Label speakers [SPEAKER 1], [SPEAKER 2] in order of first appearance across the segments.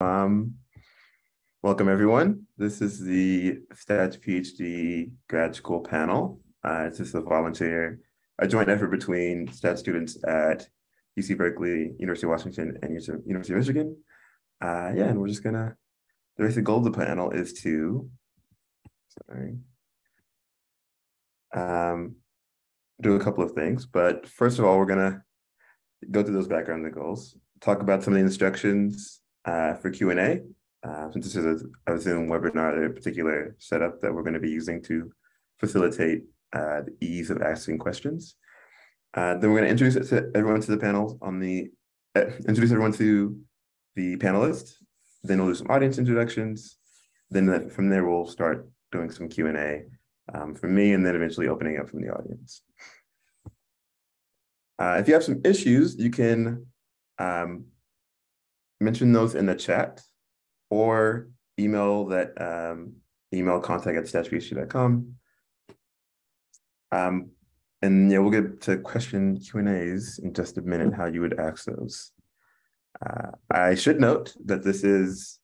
[SPEAKER 1] Um, welcome everyone. This is the Stats PhD grad school panel. Uh, this is a volunteer, a joint effort between stats students at UC Berkeley, University of Washington, and University of Michigan. Uh, yeah, and we're just gonna, the basic goal of the panel is to, sorry, um, do a couple of things. But first of all, we're gonna go through those background and goals, talk about some of the instructions uh, for Q&A, uh, since this is a, a, Zoom webinar, a particular setup that we're going to be using to facilitate uh, the ease of asking questions. Uh, then we're going to introduce everyone to the panel on the, uh, introduce everyone to the panelists. Then we'll do some audience introductions. Then from there, we'll start doing some Q&A um, from me and then eventually opening up from the audience. Uh, if you have some issues, you can um, mention those in the chat or email that um, email contact at statsphd.com. Um, and yeah, we'll get to question Q and A's in just a minute. How you would ask those. Uh, I should note that this is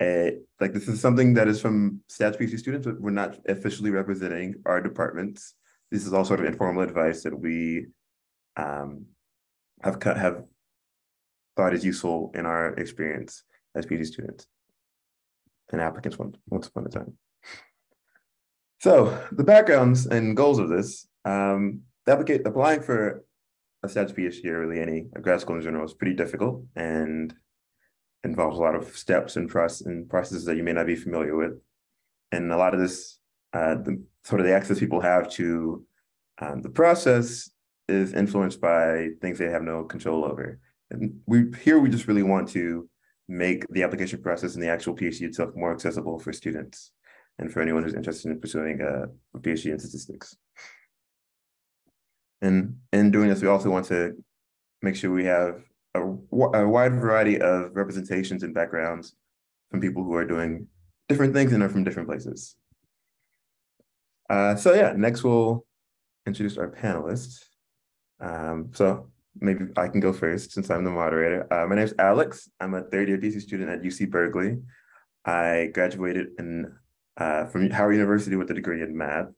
[SPEAKER 1] a like this is something that is from Stats PhD students, but we're not officially representing our departments. This is all sort of informal advice that we um, have have thought is useful in our experience as PhD students and applicants once, upon a time. So the backgrounds and goals of this, um, applicate, applying for a stats PhD or really any grad school in general is pretty difficult and involves a lot of steps and, process, and processes that you may not be familiar with. And a lot of this, uh, the sort of the access people have to um, the process is influenced by things they have no control over. We here we just really want to make the application process and the actual PhD itself more accessible for students and for anyone who's interested in pursuing a, a PhD in statistics. And in doing this, we also want to make sure we have a, a wide variety of representations and backgrounds from people who are doing different things and are from different places. Uh, so yeah, next we'll introduce our panelists. Um, so maybe I can go first since I'm the moderator. Uh, my name is Alex. I'm a third year DC student at UC Berkeley. I graduated in uh, from Howard University with a degree in math,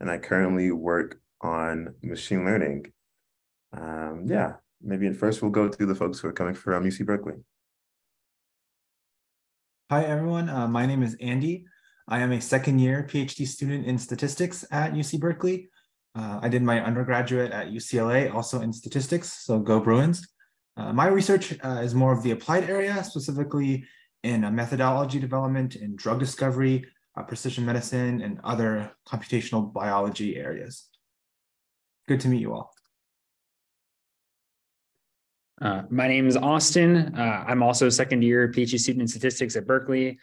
[SPEAKER 1] and I currently work on machine learning. Um, yeah, maybe at first we'll go through the folks who are coming from UC Berkeley.
[SPEAKER 2] Hi, everyone. Uh, my name is Andy. I am a second year PhD student in statistics at UC Berkeley. Uh, I did my undergraduate at UCLA, also in statistics, so go Bruins. Uh, my research uh, is more of the applied area, specifically in methodology development in drug discovery, uh, precision medicine, and other computational biology areas. Good to meet you all.
[SPEAKER 3] Uh, my name is Austin. Uh, I'm also a second year PhD student in statistics at Berkeley.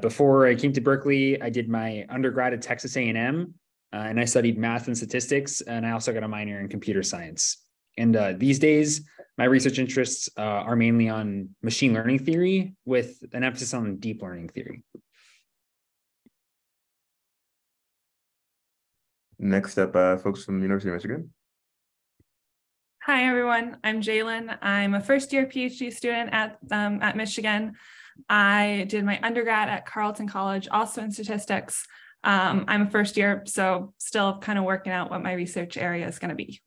[SPEAKER 3] before I came to Berkeley, I did my undergrad at Texas A&M, uh, and I studied math and statistics, and I also got a minor in computer science. And uh, these days, my research interests uh, are mainly on machine learning theory with an emphasis on deep learning theory.
[SPEAKER 1] Next up, uh, folks from the University of Michigan.
[SPEAKER 4] Hi, everyone. I'm Jalen. I'm a first year PhD student at, um, at Michigan. I did my undergrad at Carleton College, also in statistics. Um, I'm a first year, so still kind of working out what my research area is going to be.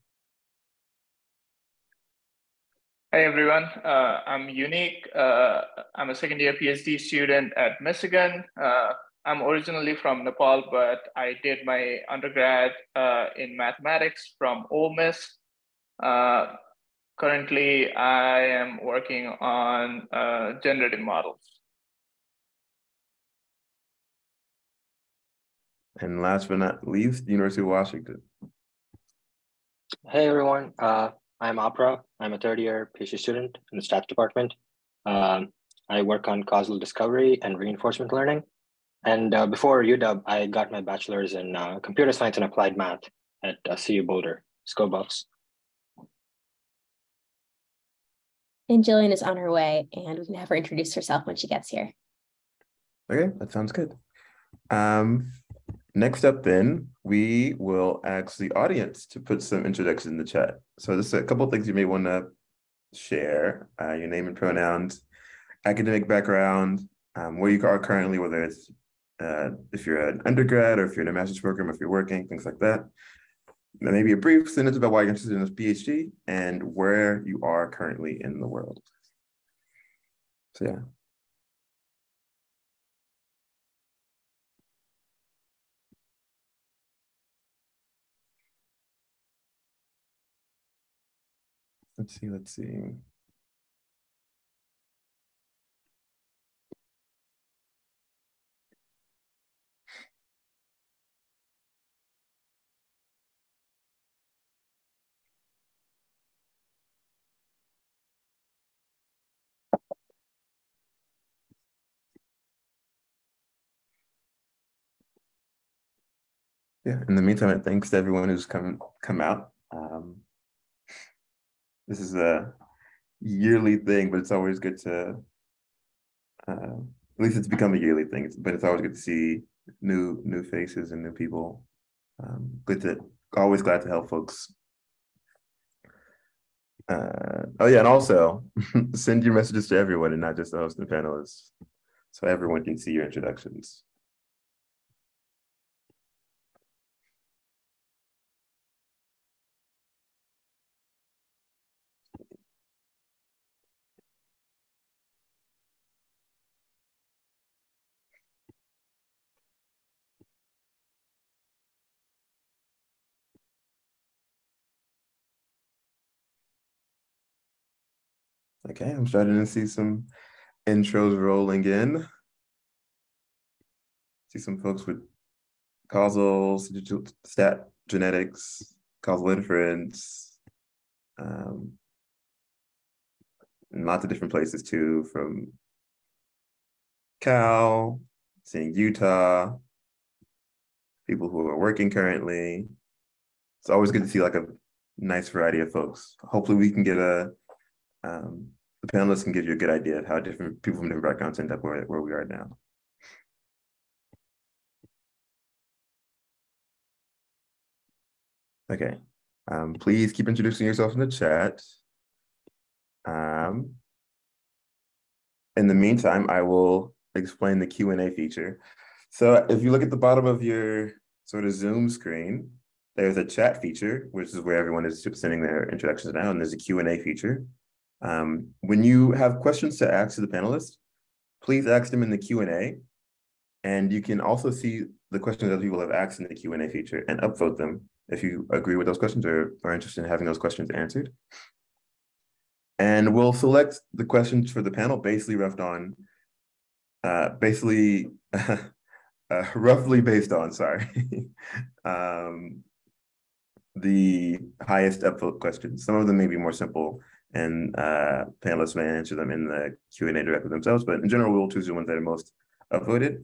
[SPEAKER 5] Hi, everyone. Uh, I'm Unique. Uh, I'm a second year PhD student at Michigan. Uh, I'm originally from Nepal, but I did my undergrad uh, in mathematics from Ole Miss. Uh, currently, I am working on uh, generative models.
[SPEAKER 1] And last but not least, University of Washington.
[SPEAKER 6] Hey everyone, uh, I'm Opera. I'm a third year PhD student in the stats department. Um, I work on causal discovery and reinforcement learning. And uh, before UW, I got my bachelor's in uh, computer science and applied math at uh, CU Boulder, Buffs.
[SPEAKER 7] And Jillian is on her way, and we can have her introduce herself when she gets here.
[SPEAKER 1] Okay, that sounds good. Um, Next up, then, we will ask the audience to put some introductions in the chat. So, is a couple of things you may want to share uh, your name and pronouns, academic background, um, where you are currently, whether it's uh, if you're an undergrad or if you're in a master's program, if you're working, things like that. Maybe a brief sentence about why you're interested in this PhD and where you are currently in the world. So yeah. Let's see, let's see. Yeah, in the meantime, thanks to everyone who's come come out. Um, this is a yearly thing, but it's always good to, uh, at least it's become a yearly thing. It's, but it's always good to see new new faces and new people. Um, good to always glad to help folks. Uh, oh yeah, and also send your messages to everyone and not just the host and panelists, so everyone can see your introductions. Okay, I'm starting to see some intros rolling in. See some folks with causal stat genetics, causal inference, um, lots of different places too, from Cal, seeing Utah, people who are working currently. It's always good to see like a nice variety of folks. Hopefully we can get a um, the panelists can give you a good idea of how different people from different backgrounds end up where, where we are now. Okay, um, please keep introducing yourself in the chat. Um, in the meantime, I will explain the Q&A feature. So if you look at the bottom of your sort of Zoom screen, there's a chat feature, which is where everyone is sending their introductions now, and there's a Q&A feature. Um, when you have questions to ask to the panelists, please ask them in the Q&A. And you can also see the questions that people have asked in the Q&A feature and upvote them if you agree with those questions or are interested in having those questions answered. And we'll select the questions for the panel basically roughed on, uh, basically, uh, roughly based on, sorry, um, the highest upvote questions. Some of them may be more simple and uh, panelists may answer them in the Q&A directly themselves. But in general, we'll choose the ones that are most upvoted.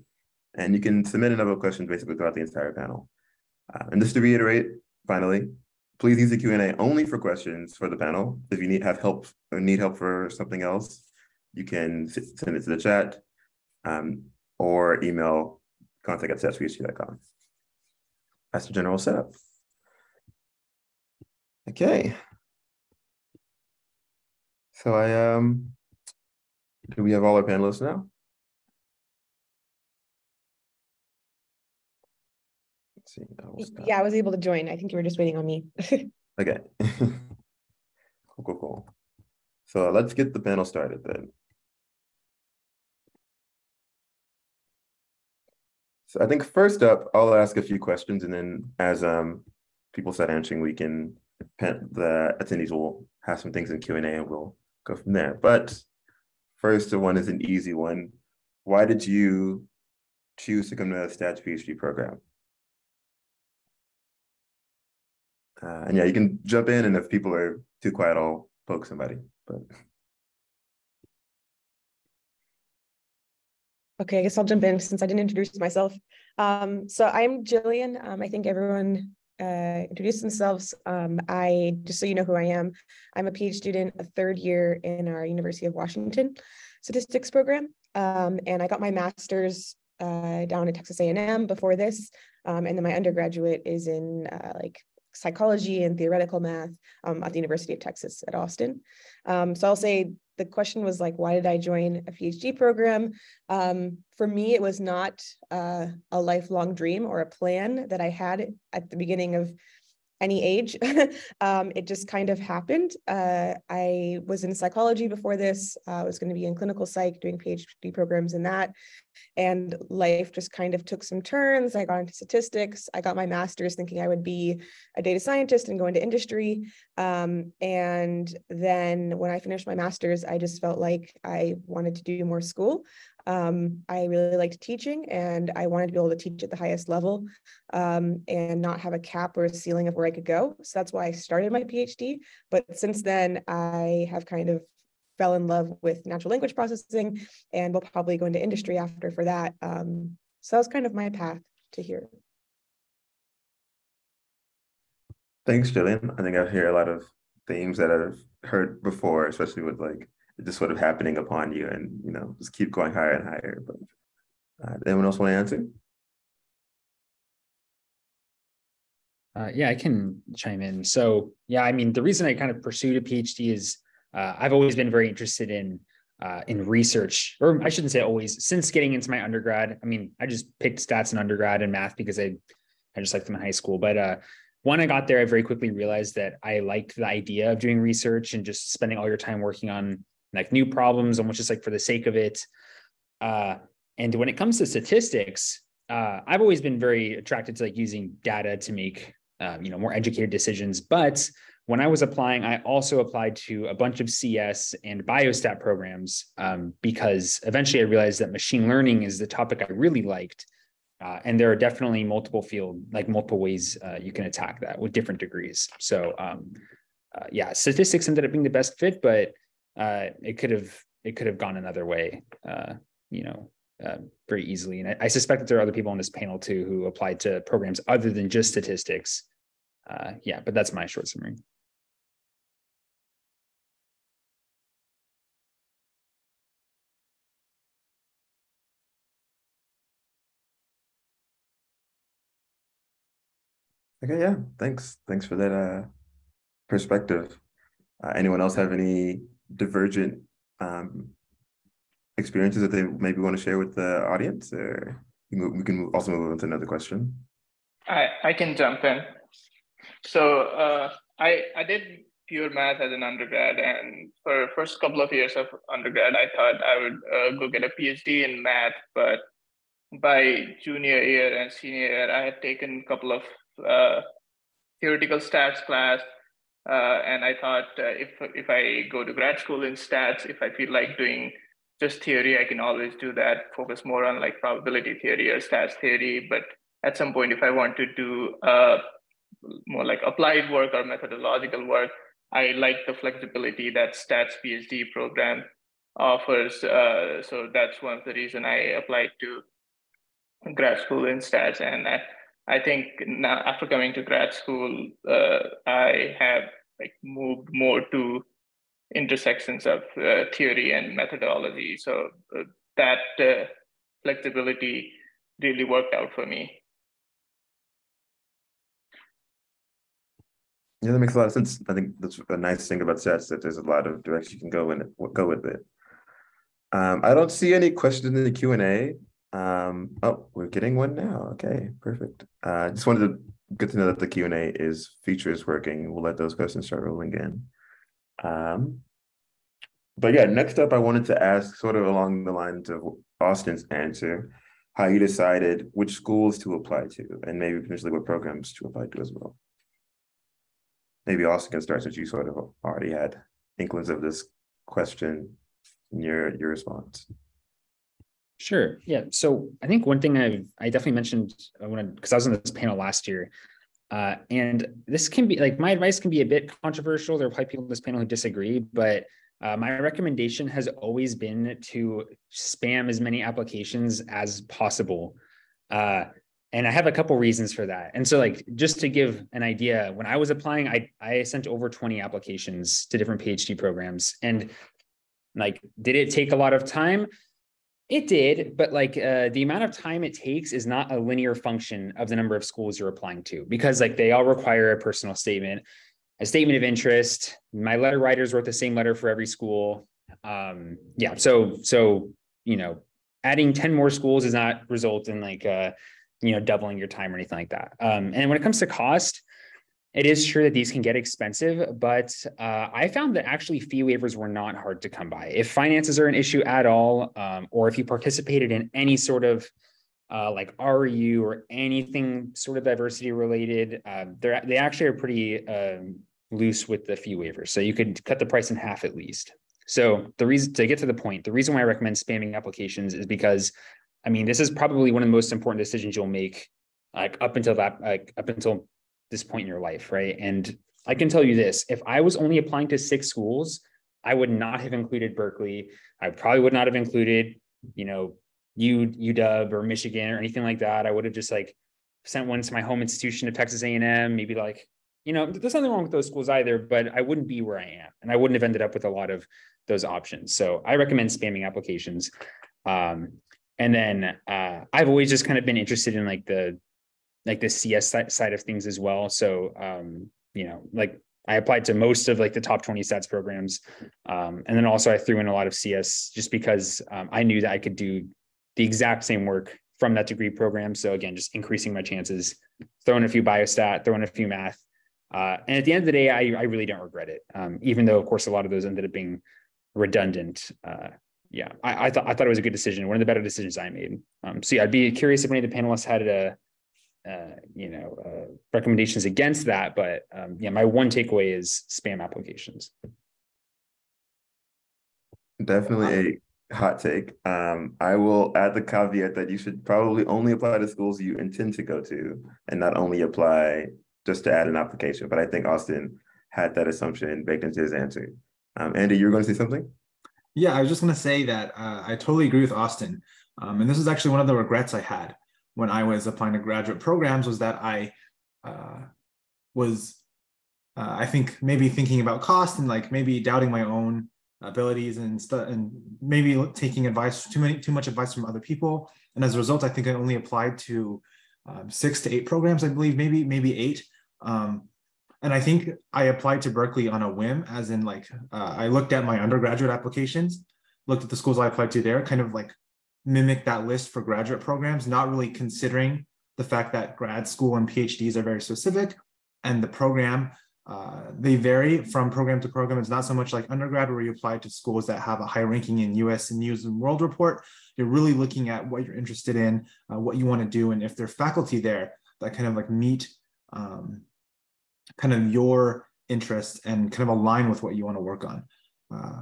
[SPEAKER 1] And you can submit a number of questions basically throughout the entire panel. Uh, and just to reiterate, finally, please use the Q&A only for questions for the panel. If you need have help or need help for something else, you can send it to the chat um, or email contact at statsphd.com. That's the general setup. Okay. So I um, do we have all our panelists now?
[SPEAKER 8] Let's see. Yeah, I was able to join. I think you were just waiting on me.
[SPEAKER 1] okay. cool, cool, cool. So let's get the panel started then. So I think first up, I'll ask a few questions, and then as um, people start answering, we can the attendees will have some things in Q and A, and we'll go from there. But first the one is an easy one. Why did you choose to come to the Stats PhD program? Uh, and yeah, you can jump in, and if people are too quiet, I'll poke somebody. But
[SPEAKER 8] okay, I guess I'll jump in since I didn't introduce myself. Um, so I'm Jillian. Um, I think everyone uh, introduce themselves. Um, I, just so you know who I am, I'm a PhD student, a third year in our University of Washington statistics program. Um, and I got my master's uh, down at Texas A&M before this. Um, and then my undergraduate is in uh, like psychology and theoretical math um, at the University of Texas at Austin. Um, so I'll say the question was like, why did I join a PhD program? Um, for me, it was not uh, a lifelong dream or a plan that I had at the beginning of any age. um, it just kind of happened. Uh, I was in psychology before this. Uh, I was going to be in clinical psych, doing PhD programs in that. And life just kind of took some turns. I got into statistics. I got my master's thinking I would be a data scientist and go into industry. Um, and then when I finished my master's, I just felt like I wanted to do more school. Um, I really liked teaching and I wanted to be able to teach at the highest level um, and not have a cap or a ceiling of where I could go. So that's why I started my PhD. But since then, I have kind of fell in love with natural language processing and will probably go into industry after for that. Um, so that was kind of my path to here.
[SPEAKER 1] Thanks, Jillian. I think I hear a lot of themes that I've heard before, especially with like just sort of happening upon you and you know just keep going higher and higher. But uh, anyone else want to answer?
[SPEAKER 3] Uh, yeah i can chime in. So yeah i mean the reason i kind of pursued a phd is uh, i've always been very interested in uh, in research or i shouldn't say always since getting into my undergrad. I mean i just picked stats in undergrad and math because i i just liked them in high school. But uh when I got there, I very quickly realized that I liked the idea of doing research and just spending all your time working on like new problems, almost just like for the sake of it. Uh, and when it comes to statistics, uh, I've always been very attracted to like using data to make um, you know more educated decisions. But when I was applying, I also applied to a bunch of CS and biostat programs um, because eventually I realized that machine learning is the topic I really liked. Uh, and there are definitely multiple field, like multiple ways uh, you can attack that with different degrees. So, um, uh, yeah, statistics ended up being the best fit, but uh, it could have it could have gone another way, uh, you know, uh, very easily. And I, I, suspect that there are other people on this panel too who applied to programs other than just statistics. Uh, yeah, but that's my short summary.
[SPEAKER 1] Okay, yeah, thanks. Thanks for that uh, perspective. Uh, anyone else have any divergent um, experiences that they maybe want to share with the audience? Or we can also move on to another question.
[SPEAKER 5] I, I can jump in. So uh, I, I did pure math as an undergrad, and for first couple of years of undergrad, I thought I would uh, go get a PhD in math. But by junior year and senior year, I had taken a couple of uh, theoretical stats class uh, and I thought uh, if if I go to grad school in stats, if I feel like doing just theory, I can always do that. Focus more on like probability theory or stats theory. But at some point, if I want to do uh, more like applied work or methodological work, I like the flexibility that stats PhD program offers. Uh, so that's one of the reason I applied to grad school in stats. And I, I think now after coming to grad school, uh, I have like moved more to intersections of uh, theory and methodology. So uh, that uh, flexibility really worked out for me.
[SPEAKER 1] Yeah, that makes a lot of sense. I think that's a nice thing about stats that there's a lot of directions you can go in it, go with it. Um, I don't see any questions in the Q and A. Um, oh, we're getting one now. Okay, perfect. I uh, just wanted to good to know that the Q and A is feature is working. We'll let those questions start rolling in. Um, but yeah, next up, I wanted to ask, sort of along the lines of Austin's answer, how you decided which schools to apply to, and maybe potentially what programs to apply to as well. Maybe Austin can start since you sort of already had inklings of this question in your your response.
[SPEAKER 3] Sure. Yeah. So I think one thing I've I definitely mentioned when because I was on this panel last year, uh, and this can be like my advice can be a bit controversial. There are probably people on this panel who disagree, but uh, my recommendation has always been to spam as many applications as possible. Uh, and I have a couple reasons for that. And so, like, just to give an idea, when I was applying, I I sent over 20 applications to different PhD programs. And like, did it take a lot of time? It did, but like uh, the amount of time it takes is not a linear function of the number of schools you're applying to because like they all require a personal statement, a statement of interest. My letter writers wrote the same letter for every school. um, yeah, so so you know, adding 10 more schools does not result in like uh, you know, doubling your time or anything like that. Um, and when it comes to cost, it is true that these can get expensive, but uh, I found that actually fee waivers were not hard to come by. If finances are an issue at all, um, or if you participated in any sort of uh, like REU or anything sort of diversity related, uh, they're they actually are pretty um, loose with the fee waivers. So you could cut the price in half at least. So the reason to get to the point, the reason why I recommend spamming applications is because, I mean, this is probably one of the most important decisions you'll make, like up until that, like up until this point in your life, right? And I can tell you this: if I was only applying to six schools, I would not have included Berkeley. I probably would not have included, you know, U UW or Michigan or anything like that. I would have just like sent one to my home institution of Texas A&M, maybe like you know, there's nothing wrong with those schools either, but I wouldn't be where I am. And I wouldn't have ended up with a lot of those options. So I recommend spamming applications. Um, and then uh, I've always just kind of been interested in like the like the CS side of things as well. So um, you know, like I applied to most of like the top 20 stats programs. Um, and then also I threw in a lot of CS just because um, I knew that I could do the exact same work from that degree program. So again, just increasing my chances, throwing a few biostat, throwing a few math, uh, and at the end of the day, I, I really don't regret it, um, even though, of course, a lot of those ended up being redundant. Uh, yeah, I, I, thought I thought it was a good decision, one of the better decisions I made. Um, so yeah, I'd be curious if any of the panelists had a, uh, you know, uh, recommendations against that. But um, yeah, my one takeaway is spam applications.
[SPEAKER 1] Definitely a hot take. Um, I will add the caveat that you should probably only apply to schools you intend to go to, and not only apply just to add an application. But I think Austin had that assumption baked into his answer. Um, Andy, you were going to say something?
[SPEAKER 2] Yeah, I was just going to say that uh, I totally agree with Austin. Um, and this is actually one of the regrets I had when I was applying to graduate programs was that I uh, was, uh, I think, maybe thinking about cost and like maybe doubting my own abilities and stuff, and maybe taking advice too many too much advice from other people. And as a result, I think I only applied to um, six to eight programs, I believe, maybe maybe eight. Um, and I think I applied to Berkeley on a whim, as in like uh, I looked at my undergraduate applications, looked at the schools I applied to there, kind of like mimic that list for graduate programs, not really considering the fact that grad school and PhDs are very specific, and the program uh, they vary from program to program. It's not so much like undergrad where you apply to schools that have a high ranking in US and News and World Report. You're really looking at what you're interested in, uh, what you want to do, and if there's faculty there that kind of like meet um, kind of your interests and kind of align with what you want to work on. Uh,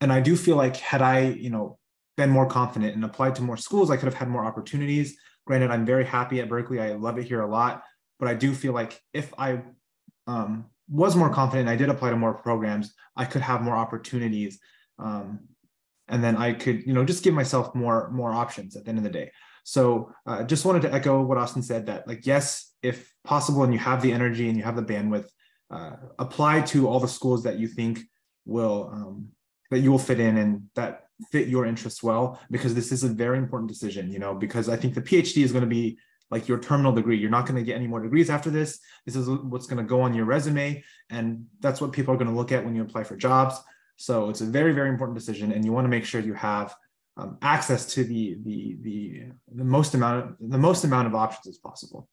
[SPEAKER 2] and I do feel like had I, you know, been more confident and applied to more schools, I could have had more opportunities. Granted, I'm very happy at Berkeley. I love it here a lot, but I do feel like if I um, was more confident, I did apply to more programs, I could have more opportunities. Um, and then I could, you know, just give myself more more options at the end of the day. So uh, just wanted to echo what Austin said that like, yes, if possible, and you have the energy and you have the bandwidth, uh, apply to all the schools that you think will, um, that you will fit in and that fit your interests well, because this is a very important decision, you know, because I think the PhD is going to be like your terminal degree. You're not going to get any more degrees after this. This is what's going to go on your resume. And that's what people are going to look at when you apply for jobs. So it's a very, very important decision. And you want to make sure you have um, access to the the the the most amount of, the most amount of options as possible.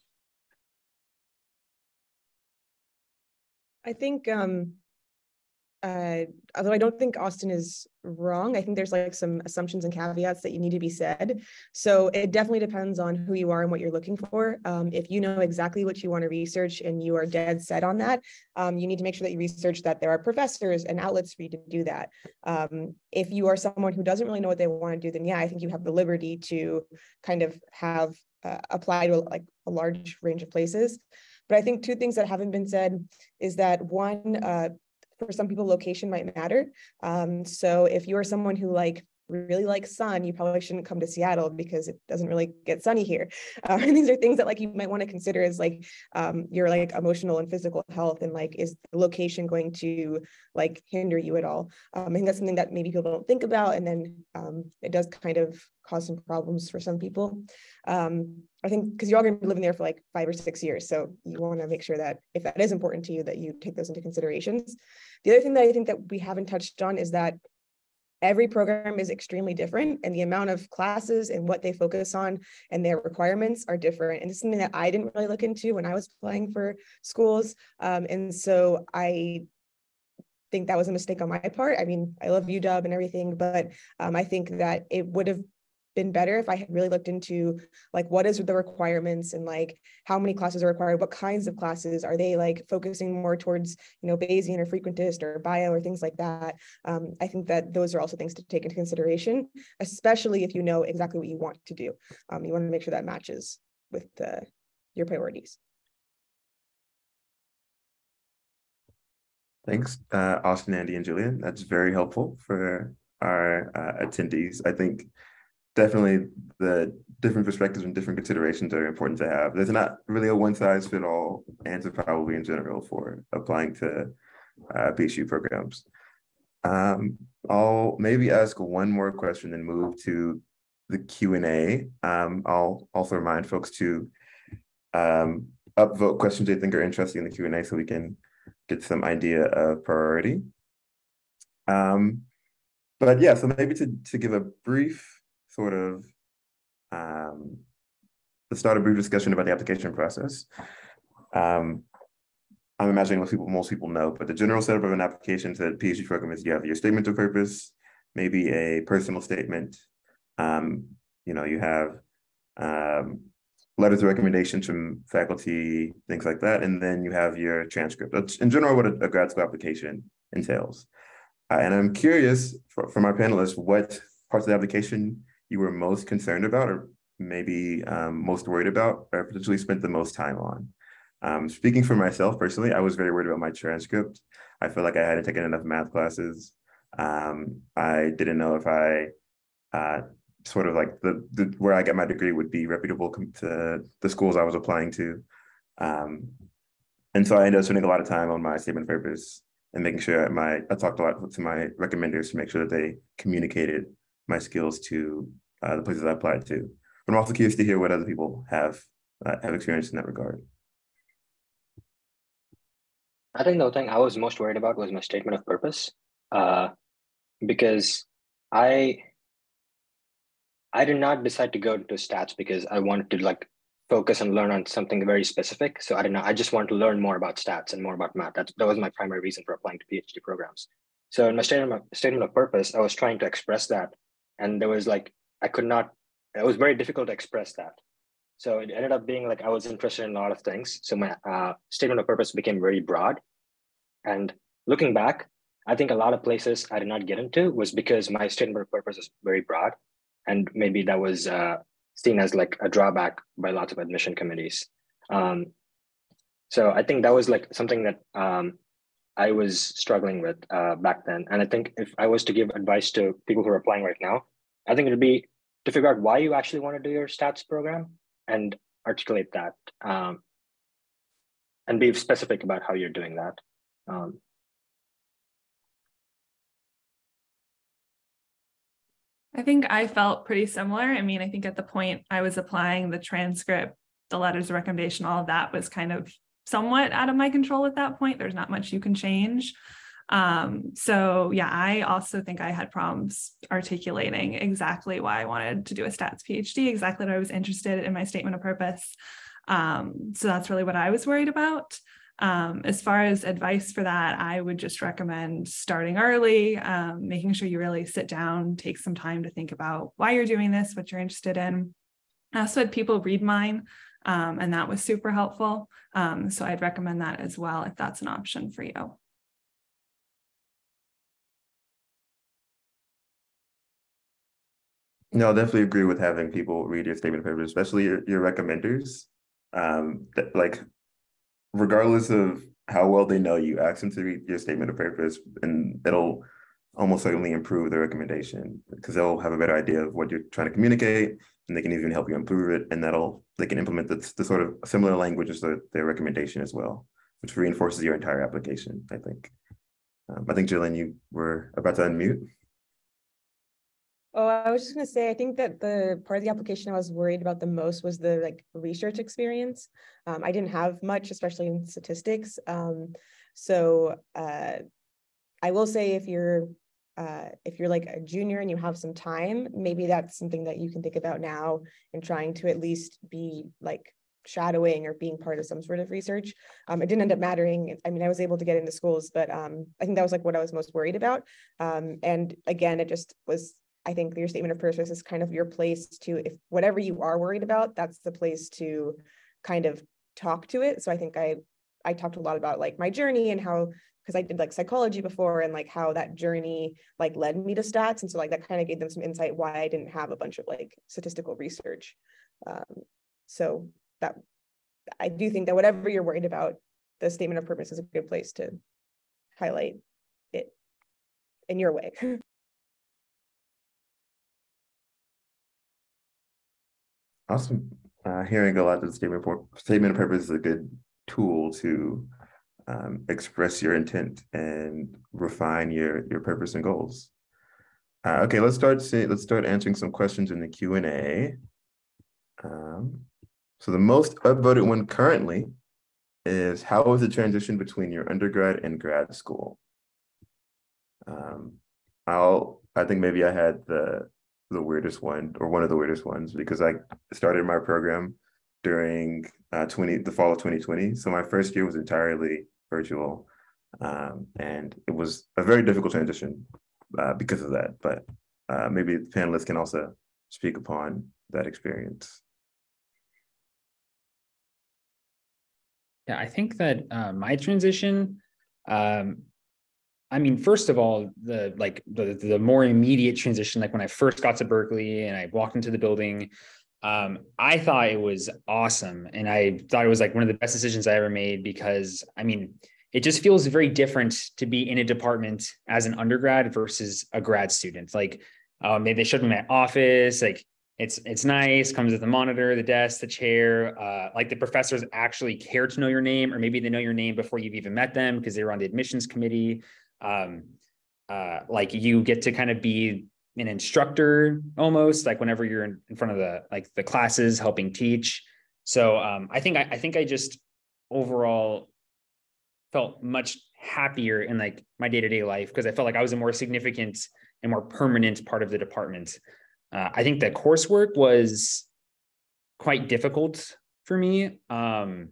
[SPEAKER 8] I think um, uh, although I don't think Austin is wrong, I think there's like some assumptions and caveats that you need to be said. So it definitely depends on who you are and what you're looking for. Um, if you know exactly what you want to research and you are dead set on that, um, you need to make sure that you research that there are professors and outlets for you to do that. Um, if you are someone who doesn't really know what they want to do, then yeah, I think you have the liberty to kind of have uh, apply to like a large range of places. But I think two things that haven't been said is that one, uh, for some people, location might matter. Um, so if you're someone who like really like sun, you probably shouldn't come to Seattle because it doesn't really get sunny here. Uh, and these are things that like you might want to consider as like um, your like emotional and physical health and like is the location going to like hinder you at all? Um, I think that's something that maybe people don't think about, and then um, it does kind of cause some problems for some people. Um, I think because you're all going to be living there for like five or six years, so you want to make sure that if that is important to you, that you take those into considerations. The other thing that I think that we haven't touched on is that every program is extremely different and the amount of classes and what they focus on and their requirements are different and it's something that i didn't really look into when i was applying for schools um, and so i think that was a mistake on my part. I mean i love uw and everything but um, i think that it would have been better if I had really looked into like what is the requirements and like how many classes are required, what kinds of classes are they like focusing more towards, you know, Bayesian or frequentist or bio or things like that. Um, I think that those are also things to take into consideration, especially if you know exactly what you want to do. Um, you want to make sure that matches with the, your priorities.
[SPEAKER 1] Thanks, uh, Austin, Andy, and Julian. That's very helpful for our uh, attendees. I think definitely the different perspectives and different considerations are important to have. There's not really a one size fit all answer probably in general for applying to uh, PhD programs. Um, I'll maybe ask one more question and move to the Q&A. Um, I'll also remind folks to um, upvote questions they think are interesting in the Q&A so we can get some idea of priority. Um, but yeah, so maybe to, to give a brief sort of um, to start a brief discussion about the application process. Um, I'm imagining most people most people know, but the general setup of an application to the PhD program is you have your statement of purpose, maybe a personal statement. Um, you know, you have um, letters of recommendation from faculty, things like that, and then you have your transcript. That's in general what a, a grad school application entails. Uh, and I'm curious for, from our panelists what parts of the application you were most concerned about or maybe um, most worried about or potentially spent the most time on? Um, speaking for myself personally, I was very worried about my transcript. I felt like I hadn't taken enough math classes. Um, I didn't know if I uh, sort of like the, the where I get my degree would be reputable to the schools I was applying to. Um, and so I ended up spending a lot of time on my statement of purpose and making sure my I talked a lot to my recommenders to make sure that they communicated my skills to uh, the places I applied to. But I'm also curious to hear what other people have uh, have experienced in that regard.
[SPEAKER 6] I think the thing I was most worried about was my statement of purpose, uh, because I I did not decide to go into stats because I wanted to like focus and learn on something very specific. So I don't know. I just wanted to learn more about stats and more about math. That that was my primary reason for applying to PhD programs. So in my statement statement of purpose, I was trying to express that and there was like i could not it was very difficult to express that. So it ended up being like i was interested in a lot of things. So my uh, statement of purpose became very broad. And looking back i think a lot of places i did not get into was because my statement of purpose was very broad. And maybe that was uh, seen as like a drawback by lots of admission committees. Um, so i think that was like something that um, I was struggling with uh, back then. And I think if I was to give advice to people who are applying right now, I think it'd be to figure out why you actually want to do your stats program and articulate that um, and be specific about how you're doing that. Um,
[SPEAKER 4] I think I felt pretty similar. I mean, I think at the point I was applying the transcript, the letters of recommendation, all of that was kind of somewhat out of my control at that point. There's not much you can change. Um, so yeah, I also think I had problems articulating exactly why I wanted to do a stats PhD, exactly what I was interested in my statement of purpose. Um, so that's really what I was worried about. Um, as far as advice for that, I would just recommend starting early, um, making sure you really sit down, take some time to think about why you're doing this, what you're interested in. I also had people read mine. Um, and that was super helpful. Um, so I'd recommend that as well if that's an option for you.
[SPEAKER 1] No, I definitely agree with having people read your statement of purpose, especially your, your recommenders. Um, like, regardless of how well they know you, ask them to read your statement of purpose, and it'll almost certainly improve the recommendation because they'll have a better idea of what you're trying to communicate and they can even help you improve it and that'll they can implement the, the sort of similar language as the, their recommendation as well which reinforces your entire application i think um, i think jillian you were about to unmute
[SPEAKER 8] Oh, I was just going to say, I think that the part of the application I was worried about the most was the like research experience. Um, I didn't have much, especially in statistics. Um, so uh, I will say if you're uh, if you're like a junior and you have some time, maybe that's something that you can think about now and trying to at least be like shadowing or being part of some sort of research. Um, it didn't end up mattering. I mean, I was able to get into schools, but um, I think that was like what I was most worried about. Um, and again, it just was, I think your statement of purpose is kind of your place to, if whatever you are worried about, that's the place to kind of talk to it. So I think I, I talked a lot about like my journey and how because I did like psychology before and like how that journey like led me to stats. And so like that kind of gave them some insight why I didn't have a bunch of like statistical research. Um, so that I do think that whatever you're worried about, the statement of purpose is a good place to highlight it in your way.
[SPEAKER 1] Awesome. Uh, hearing a lot of the statement, statement of purpose is a good tool to um, express your intent and refine your your purpose and goals. Uh, okay, let's start. See, let's start answering some questions in the Q and A. Um, so the most upvoted one currently is how was the transition between your undergrad and grad school? Um, I'll. I think maybe I had the the weirdest one or one of the weirdest ones because I started my program during uh, 20 the fall of 2020. So my first year was entirely virtual. Um, and it was a very difficult transition uh, because of that. But uh, maybe the panelists can also speak upon that experience.
[SPEAKER 3] Yeah, I think that uh, my transition, um, I mean, first of all, the like the the more immediate transition, like when I first got to Berkeley and I walked into the building, um, I thought it was awesome. And I thought it was like one of the best decisions I ever made because I mean, it just feels very different to be in a department as an undergrad versus a grad student. Like um, they, showed me my office, like it's it's nice, comes with the monitor, the desk, the chair. Uh, like the professors actually care to know your name, or maybe they know your name before you've even met them because they were on the admissions committee. Um, uh, like you get to kind of be an instructor almost like whenever you're in, in front of the like the classes helping teach. So um, i think I, I think i just overall felt much happier in like my day-to-day life because i felt like i was a more significant and more permanent part of the department. Uh, i think the coursework was quite difficult for me um,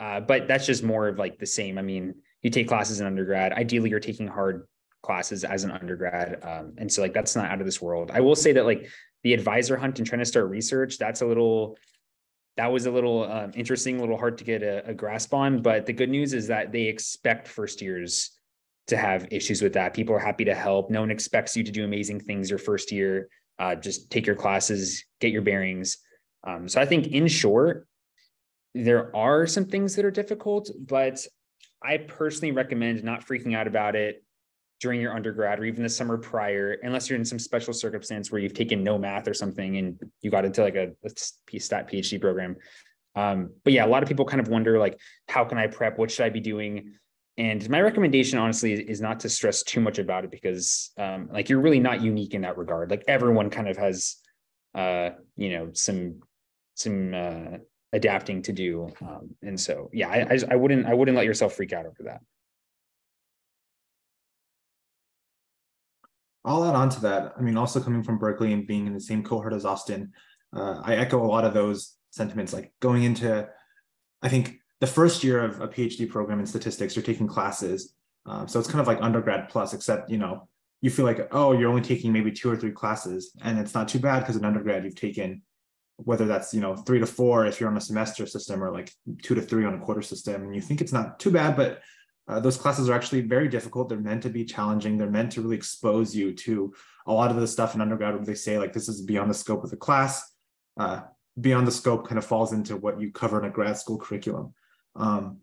[SPEAKER 3] uh, but that's just more of like the same. I mean you take classes in undergrad ideally you're taking hard classes as an undergrad. Um, and so like that's not out of this world. I will say that like the advisor hunt and trying to start research, that's a little that was a little um, interesting, a little hard to get a, a, grasp on. But the good news is that they expect first years to have issues with that. People are happy to help. No one expects you to do amazing things your first year. Uh, just take your classes, get your bearings. Um, so I think in short, there are some things that are difficult, but I personally recommend not freaking out about it during your undergrad or even the summer prior, unless you're in some special circumstance where you've taken no math or something and you got into like a, a stat PhD program. Um, but yeah, a lot of people kind of wonder like, how can I prep? What should I be doing? And my recommendation, honestly, is not to stress too much about it because, um, like, you're really not unique in that regard. Like, everyone kind of has, uh, you know, some some uh, adapting to do. Um, and so, yeah, I, I, I wouldn't I wouldn't let yourself freak out over that.
[SPEAKER 2] I'll add on to that. I mean, also coming from Berkeley and being in the same cohort as Austin, uh, I echo a lot of those sentiments. Like going into, I think the first year of a PhD program in statistics, you're taking classes. Um, so it's kind of like undergrad plus, except you know you feel like oh you're only taking maybe two or three classes, and it's not too bad because in undergrad you've taken whether that's you know three to four if you're on a semester system or like two to three on a quarter system, and you think it's not too bad, but uh, those classes are actually very difficult. They're meant to be challenging. They're meant to really expose you to a lot of the stuff in undergrad where they say like this is beyond the scope of the class. Uh, beyond the scope kind of falls into what you cover in a grad school curriculum. Um,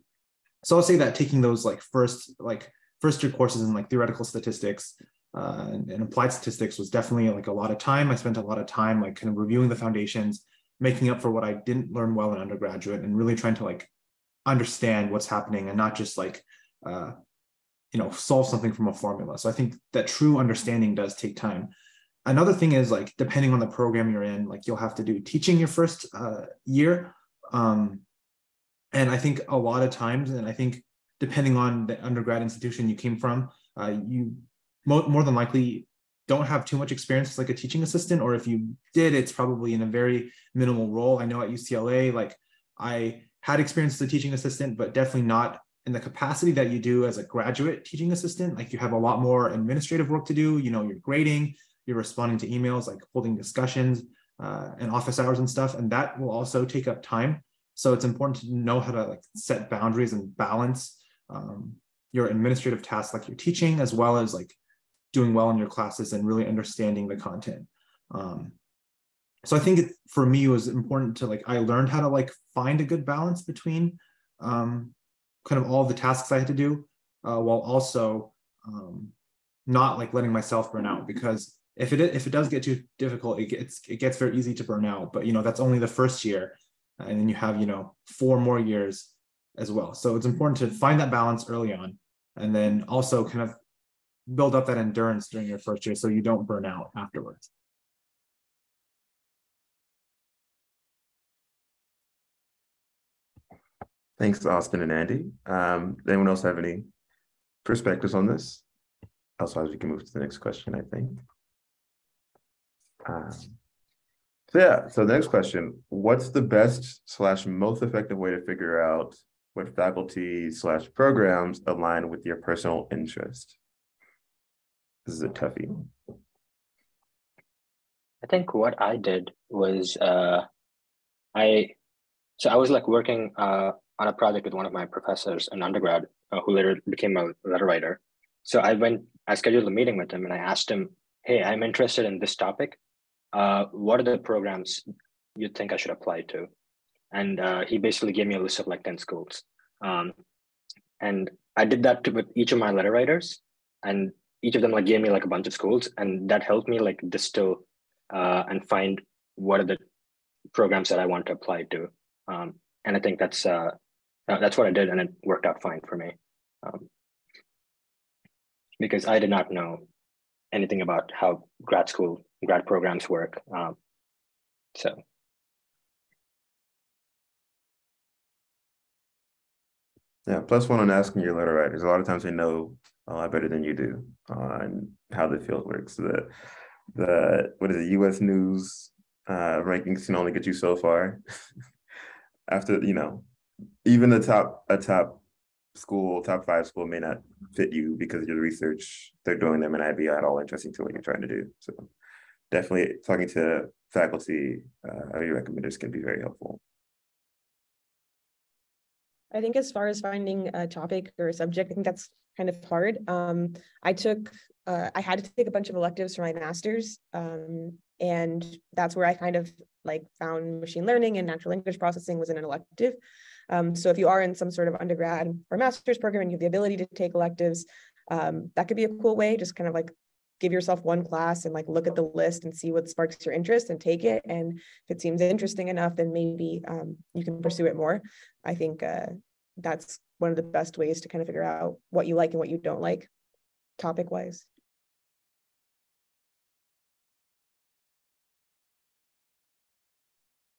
[SPEAKER 2] so I'll say that taking those like first like first year courses in like theoretical statistics uh, and, and applied statistics was definitely like a lot of time. I spent a lot of time like kind of reviewing the foundations, making up for what I didn't learn well in undergraduate, and really trying to like understand what's happening and not just like uh, you know solve something from a formula. So i think that true understanding does take time. Another thing is like depending on the program you're in like you'll have to do teaching your first uh, year. Um, and i think a lot of times and i think depending on the undergrad institution you came from uh, you more, more than likely don't have too much experience as like a teaching assistant, or if you did, it's probably in a very minimal role. I know at UCLA, like I had experience as a teaching assistant, but definitely not in the capacity that you do as a graduate teaching assistant. Like you have a lot more administrative work to do. You know, you're grading, you're responding to emails, like holding discussions uh, and office hours and stuff, and that will also take up time. So it's important to know how to like set boundaries and balance um, your administrative tasks, like your teaching, as well as like doing well in your classes and really understanding the content. Um, so I think it, for me it was important to like I learned how to like find a good balance between um, kind of all the tasks I had to do uh, while also um, not like letting myself burn out because if it if it does get too difficult it gets it gets very easy to burn out but you know that's only the first year and then you have you know four more years as well so it's important to find that balance early on and then also kind of build up that endurance during your first year so you don't burn out afterwards.
[SPEAKER 1] Thanks, Austin and Andy. Um, anyone else have any perspectives on this? Otherwise, we can move to the next question, I think. Um, so yeah, so the next question, what's the best slash most effective way to figure out what faculty slash programs align with your personal interest? This is a toughie.
[SPEAKER 6] I think what I did was uh, I so I was like working uh, on a project with one of my professors, an undergrad, uh, who later became a letter writer. So I went, I scheduled a meeting with him, and I asked him, "Hey, I'm interested in this topic. Uh, what are the programs you think I should apply to?" And uh, he basically gave me a list of like ten schools, um, and I did that to, with each of my letter writers, and each of them like gave me like a bunch of schools and that helped me like distill uh, and find what are the programs that I want to apply to. Um, and I think that's uh, uh, that's what I did, and it worked out fine for me um, because I did not know anything about how grad school grad programs work. Um, so.
[SPEAKER 1] Yeah, plus one on asking your letter writers. A lot of times they know a lot better than you do on how the field works. The the what is it? U.S. News uh, rankings can only get you so far. After you know, even the top a top school, top five school may not fit you because your research they're doing them may not be at all interesting to what you're trying to do. So definitely talking to faculty uh, your recommenders can be very helpful.
[SPEAKER 8] I think as far as finding a topic or a subject, I think that's kind of hard. Um, I took, uh, I had to take a bunch of electives for my master's. Um, and that's where I kind of like found machine learning and natural language processing was in an elective. Um, so if you are in some sort of undergrad or master's program and you have the ability to take electives, um, that could be a cool way, just kind of like give yourself one class and like look at the list and see what sparks your interest and take it. And if it seems interesting enough, then maybe um, you can pursue it more. I think uh, that's one of the best ways to kind of figure out what you like and what you don't like topic wise.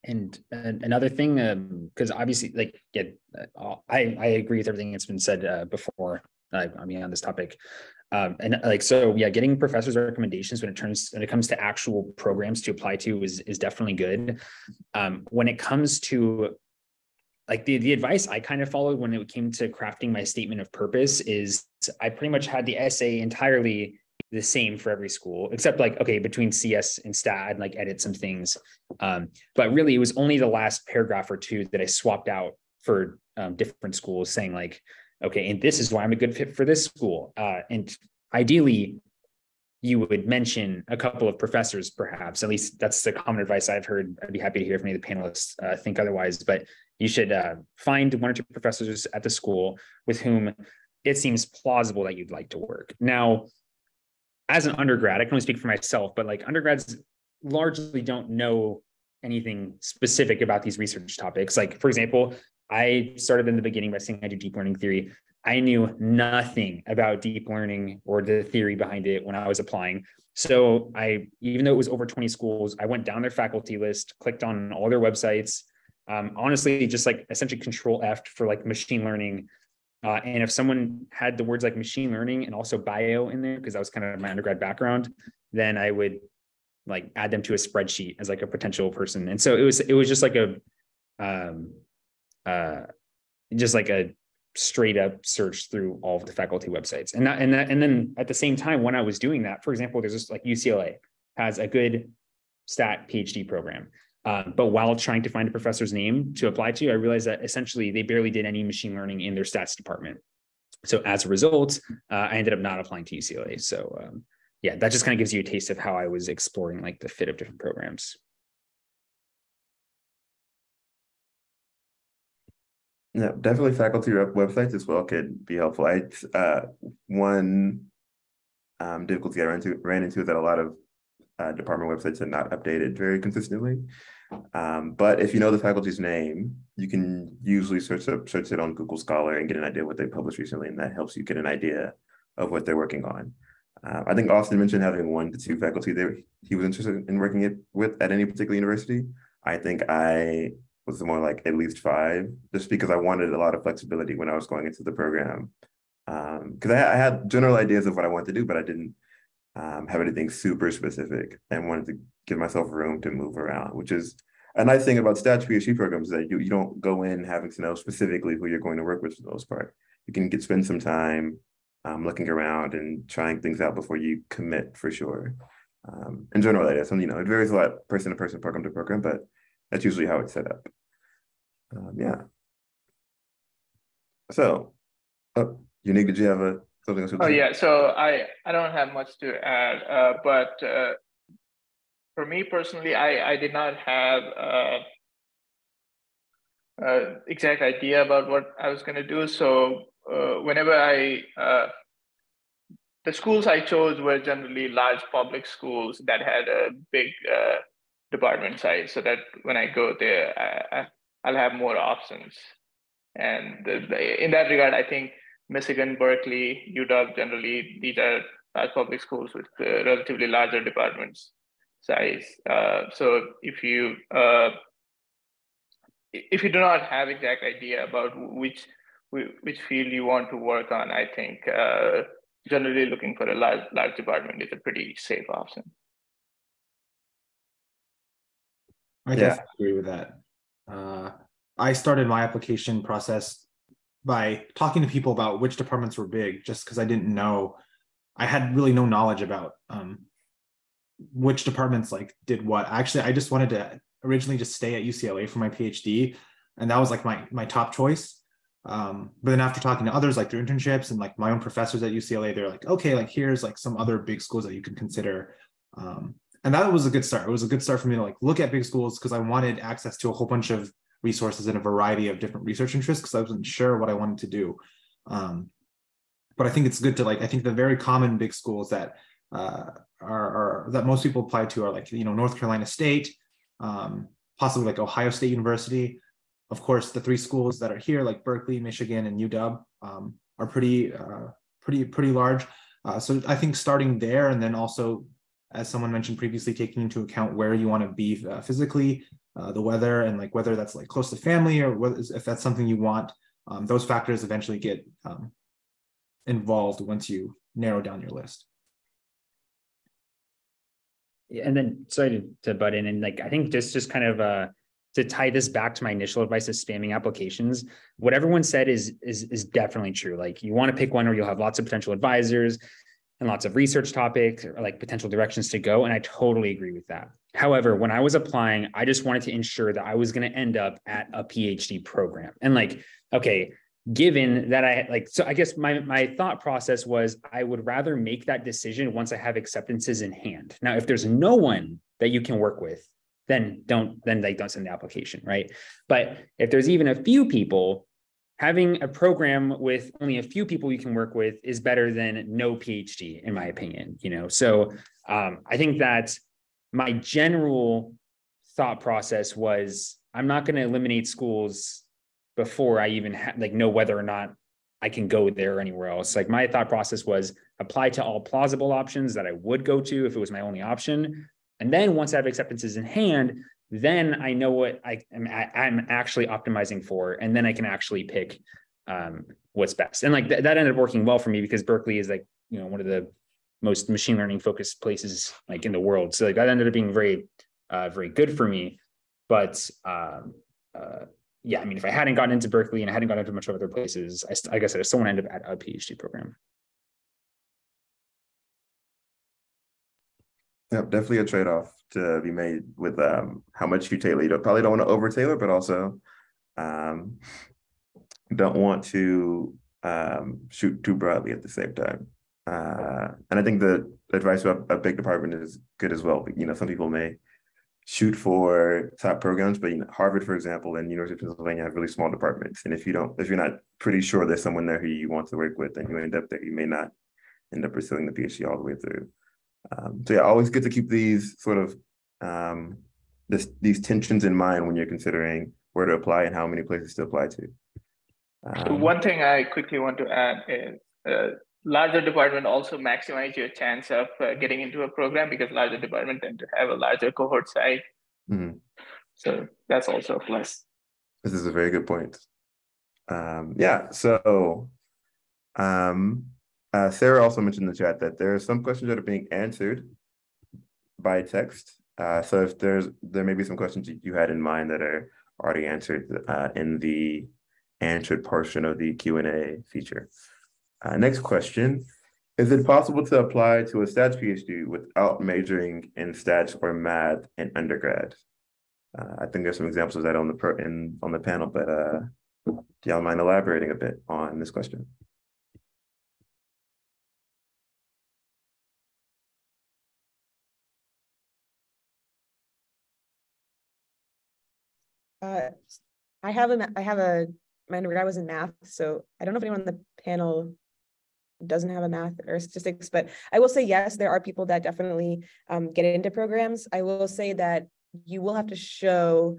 [SPEAKER 3] And uh, another thing, because um, obviously, like, yeah, uh, I I agree with everything that's been said uh, before. Uh, I mean, on this topic, um, and like, so yeah, getting professors' recommendations when it turns when it comes to actual programs to apply to is is definitely good. Um, when it comes to like the, the advice I kind of followed when it came to crafting my statement of purpose is I pretty much had the essay entirely the same for every school, except like, okay, between CS and stat, I'd like edit some things. Um, but really it was only the last paragraph or two that I swapped out for um, different schools saying like, okay, and this is why I'm a good fit for this school. Uh, and ideally you would mention a couple of professors, perhaps. At least that's the common advice I've heard. I'd be happy to hear if any of the panelists uh, think otherwise. But you should uh, find one or two professors at the school with whom it seems plausible that you'd like to work. Now, as an undergrad, I can only speak for myself, but like undergrads largely don't know anything specific about these research topics. Like, for example, I started in the beginning by saying I do deep learning theory. I knew nothing about deep learning or the theory behind it when I was applying. So I, even though it was over 20 schools, I went down their faculty list, clicked on all their websites. Um, honestly, just like essentially control F for like machine learning Uh, and if someone had the words like machine learning and also bio in there, because that was kind of my undergrad background, then I would like add them to a spreadsheet as like a potential person. And so it was it was just like a um uh just like a straight up search through all of the faculty websites. And that and that and then at the same time when I was doing that, for example, there's just like UCLA has a good stat PhD program. Uh, but while trying to find a professor's name to apply to, I realized that essentially they barely did any machine learning in their stats department. So as a result, uh, I ended up not applying to UCLA. So um, yeah, that just kind of gives you a taste of how I was exploring like the fit of different programs.
[SPEAKER 1] Yeah, definitely faculty websites as well could be helpful. I uh, one um, difficulty I ran into ran into that a lot of uh, department websites are not updated very consistently. Um, but if you know the faculty's name, you can usually search up search it on Google Scholar and get an idea of what they published recently, and that helps you get an idea of what they're working on. Uh, I think Austin mentioned having one to two faculty there he was interested in working it with at any particular university. I think I was more like at least five, just because I wanted a lot of flexibility when I was going into the program. Because um, I, I, had general ideas of what I wanted to do, but I didn't um, have anything super specific and wanted to give myself room to move around, which is a nice thing about stats PhD programs is that you, you don't go in having to know specifically who you're going to work with for the most part. You can get spend some time um, looking around and trying things out before you commit for sure. Um, in general, that is, and you know, it varies a lot person to person, program to program, but that's usually how it's set up. Um, yeah. So, oh, unique, did you have a something?
[SPEAKER 5] Oh yeah, so I I don't have much to add, uh, but uh, for me personally, I I did not have. Uh, uh, exact idea about what I was going to do. So uh, whenever I, uh, the schools I chose were generally large public schools that had a big uh, department size, so that when I go there, I, I'll have more options. And the, the, in that regard, I think Michigan, Berkeley, UW, generally these are large public schools with uh, relatively larger departments size. Uh, so if you if you do not have exact idea about which which field you want to work on, I think uh, generally looking for a large, large department is a pretty safe option.
[SPEAKER 2] I yeah. definitely agree with that. Uh, I started my application process by talking to people about which departments were big, just because I didn't know. I had really no knowledge about um, which departments like did what. Actually, I just wanted to originally just stay at UCLA for my PhD, and that was like my my top choice. Um, but then after talking to others, like through internships and like my own professors at UCLA, they're like, okay, like here's like some other big schools that you can consider. Um, and that was a good start. It was a good start for me to like look at big schools because I wanted access to a whole bunch of resources and a variety of different research interests because I wasn't sure what I wanted to do. Um, but I think it's good to like, I think the very common big schools that uh, are, are, that most people apply to are like, you know, North Carolina State, um, possibly like Ohio State University, of course, the three schools that are here, like Berkeley, Michigan, and UW, um, are pretty, uh, pretty, pretty large. Uh, so I think starting there, and then also, as someone mentioned previously, taking into account where you want to be uh, physically, uh, the weather, and like whether that's like close to family or if that's something you want, um, those factors eventually get um, involved once you narrow down your list.
[SPEAKER 3] Yeah, and then sorry to, to butt in, and like I think just just kind of uh to tie this back to my initial advice of spamming applications, what everyone said is is is definitely true. Like you want to pick one where you'll have lots of potential advisors and lots of research topics or like potential directions to go. And I totally agree with that. However, when I was applying, I just wanted to ensure that I was going to end up at a PhD program. And like, okay, given that I like, so I guess my my thought process was I would rather make that decision once I have acceptances in hand. Now, if there's no one that you can work with, then don't then like don't send the application, right? But if there's even a few people, having a program with only a few people you can work with is better than no PhD, in my opinion. You know, so um, I think that my general thought process was I'm not going to eliminate schools before I even ha- like know whether or not I can go there or anywhere else. Like my thought process was apply to all plausible options that I would go to if it was my only option, and then once I have acceptances in hand, then I know what I am I'm actually optimizing for, and then I can actually pick um, what's best. And like th- that ended up working well for me because Berkeley is like, you know, one of the most machine learning focused places like in the world. So like that ended up being very, uh, very good for me. But um, uh, yeah, I mean, if I hadn't gotten into Berkeley and I hadn't gotten into much of other places, I, I guess I still want to end up at a PhD program.
[SPEAKER 1] Yep, definitely a trade-off to be made with um, how much you tailor. You don't, probably don't want to over tailor, but also um, don't want to um, shoot too broadly at the same time. Uh, and I think the advice about a big department is good as well. You know, some people may shoot for top programs, but you know, Harvard, for example, and University of Pennsylvania have really small departments. And if you don't, if you're not pretty sure there's someone there who you want to work with, and you end up there, you may not end up pursuing the PhD all the way through. Um, so yeah, always good to keep these sort of um, this these tensions in mind when you're considering where to apply and how many places to apply to.
[SPEAKER 5] Um, One thing I quickly want to add is uh, larger department also maximize your chance of uh, getting into a program because larger department tend to have a larger cohort size. Mm-hmm. So that's also a plus.
[SPEAKER 1] This is a very good point. Um, yeah, so um, uh, Sarah also mentioned in the chat that there are some questions that are being answered by text. Uh, so if there's there may be some questions you had in mind that are already answered uh, in the answered portion of the Q&A feature. Uh, next question, is it possible to apply to a stats PhD without majoring in stats or math in undergrad? Uh, I think there's some examples of that on the pro in on the panel, but uh, do y'all mind elaborating a bit on this question?
[SPEAKER 8] Uh, I have a I have a my undergrad was in math, so I don't know if anyone on the panel doesn't have a math or statistics, but I will say yes, there are people that definitely um, get into programs. I will say that you will have to show.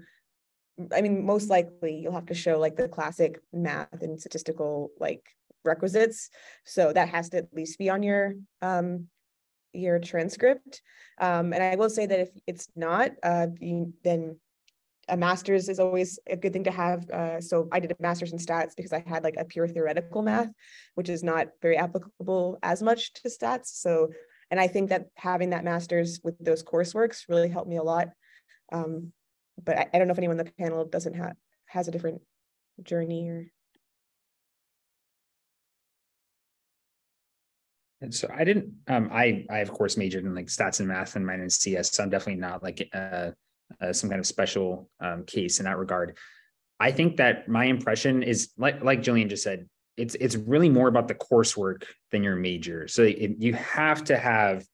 [SPEAKER 8] I mean, most likely you'll have to show like the classic math and statistical like requisites. So that has to at least be on your um, your transcript. Um, and I will say that if it's not, uh, you, then a master's is always a good thing to have. Uh, so I did a master's in stats because I had like a pure theoretical math, which is not very applicable as much to stats. So, and I think that having that master's with those courseworks really helped me a lot. Um, but I, I don't know if anyone on the panel doesn't have has a different journey or.
[SPEAKER 3] And so I didn't. Um, I I of course majored in like stats and math and minor in CS. So I'm definitely not like uh uh, some kind of special um, case in that regard. I think that my impression is like like Jillian just said, it's it's really more about the coursework than your major. So it, you have to have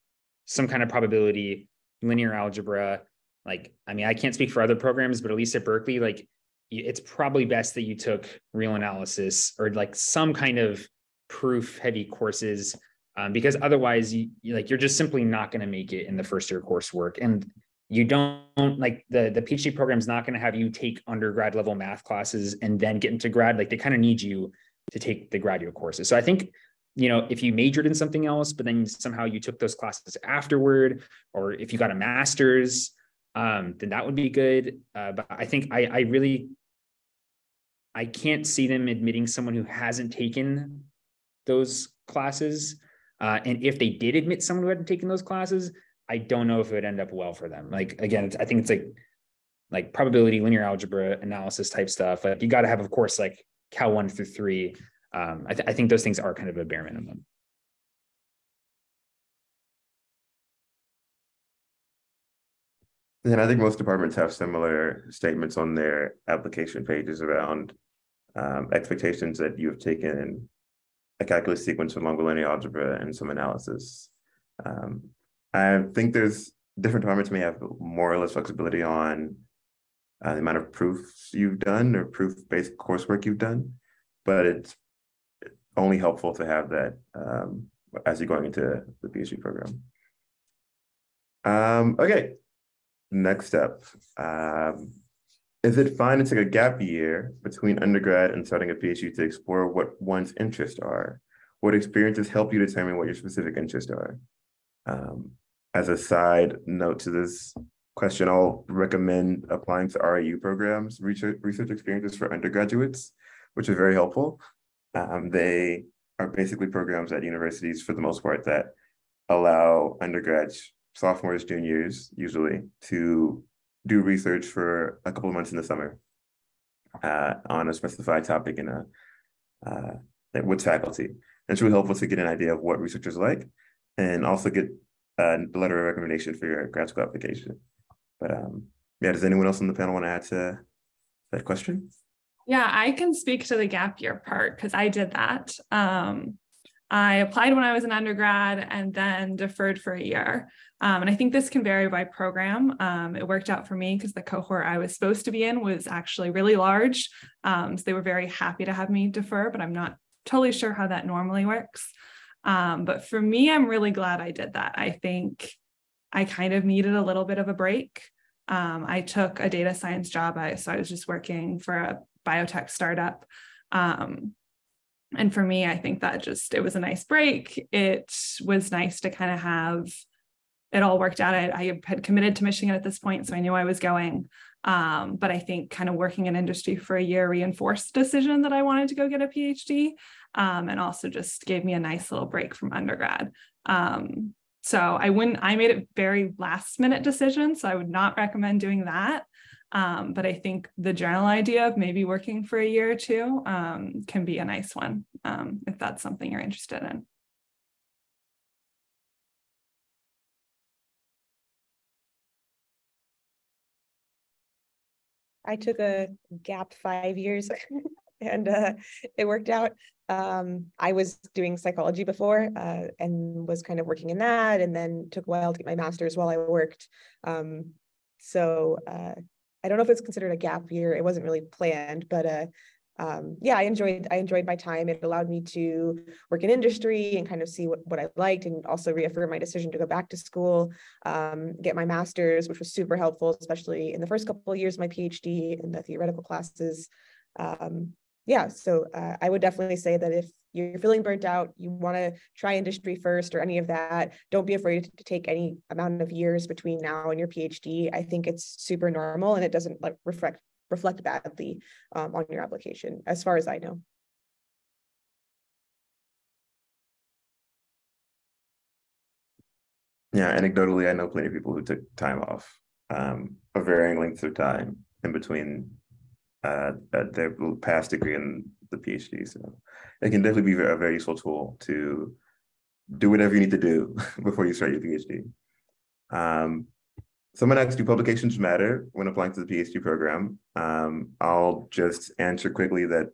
[SPEAKER 3] some kind of probability, linear algebra. Like, I mean, I can't speak for other programs, but at least at Berkeley, like it's probably best that you took real analysis or like some kind of proof heavy courses um, because otherwise you, like you're just simply not going to make it in the first year coursework and you don't like the the PhD program is not going to have you take undergrad level math classes and then get into grad. Like they kind of need you to take the graduate courses. So I think you know if you majored in something else, but then somehow you took those classes afterward, or if you got a master's, um, then that would be good. Uh, but I think I I really I can't see them admitting someone who hasn't taken those classes. Uh, and if they did admit someone who hadn't taken those classes, I don't know if it would end up well for them. Like again, I think it's like like probability, linear algebra analysis type stuff. Like you got to have, of course, like Cal one through three. Um, I, th- I think those things are kind of a bare minimum.
[SPEAKER 1] And I think most departments have similar statements on their application pages around um, expectations that you have taken a calculus sequence from Longo linear algebra and some analysis. Um, I think there's different departments may have more or less flexibility on uh, the amount of proofs you've done or proof-based coursework you've done, but it's only helpful to have that um, as you're going into the PhD program. Um, okay, next step. Um, is it fine to take a gap year between undergrad and starting a PhD to explore what one's interests are? What experiences help you determine what your specific interests are? Um, as a side note to this question, I'll recommend applying to REU programs, research, research experiences for undergraduates, which is very helpful. Um, they are basically programs at universities for the most part that allow undergrads, sophomores, juniors usually to do research for a couple of months in the summer uh, on a specified topic in a uh, with faculty. It's really helpful to get an idea of what researchers like and also get a letter of recommendation for your grad school application. But um, yeah, does anyone else on the panel want to add to that question?
[SPEAKER 4] Yeah, I can speak to the gap year part because I did that. Um, I applied when I was an undergrad and then deferred for a year. Um, and I think this can vary by program. Um, it worked out for me because the cohort I was supposed to be in was actually really large. Um, so they were very happy to have me defer, but I'm not totally sure how that normally works. Um, but for me, I'm really glad I did that. I think I kind of needed a little bit of a break. Um, I took a data science job. I, so I was just working for a biotech startup. Um, and for me, I think that just it was a nice break. It was nice to kind of have it all worked out. I, I had committed to Michigan at this point, so I knew I was going. Um, but I think kind of working in industry for a year reinforced the decision that I wanted to go get a PhD, um, and also just gave me a nice little break from undergrad. Um, so I wouldn't. I made it very last minute decision, so I would not recommend doing that. Um, but I think the general idea of maybe working for a year or two um, can be a nice one um, if that's something you're interested in.
[SPEAKER 8] I took a gap five years and uh, it worked out. Um, I was doing psychology before uh, and was kind of working in that and then took a while to get my master's while I worked. Um, so uh, I don't know if it's considered a gap year. It wasn't really planned, but uh, um, yeah, I enjoyed I enjoyed my time. It allowed me to work in industry and kind of see what, what I liked and also reaffirm my decision to go back to school, um, get my master's, which was super helpful, especially in the first couple of years of my PhD in the theoretical classes. Um, yeah, so uh, I would definitely say that if you're feeling burnt out, you want to try industry first or any of that, don't be afraid to take any amount of years between now and your PhD. I think it's super normal and it doesn't like reflect reflect badly um, on your application, as far as I know.
[SPEAKER 1] Yeah, anecdotally, I know plenty of people who took time off um, of varying lengths of time in between uh, their past degree and the PhD. So it can definitely be a very useful tool to do whatever you need to do before you start your PhD. Um, someone asked, do publications matter when applying to the PhD program? Um, I'll just answer quickly that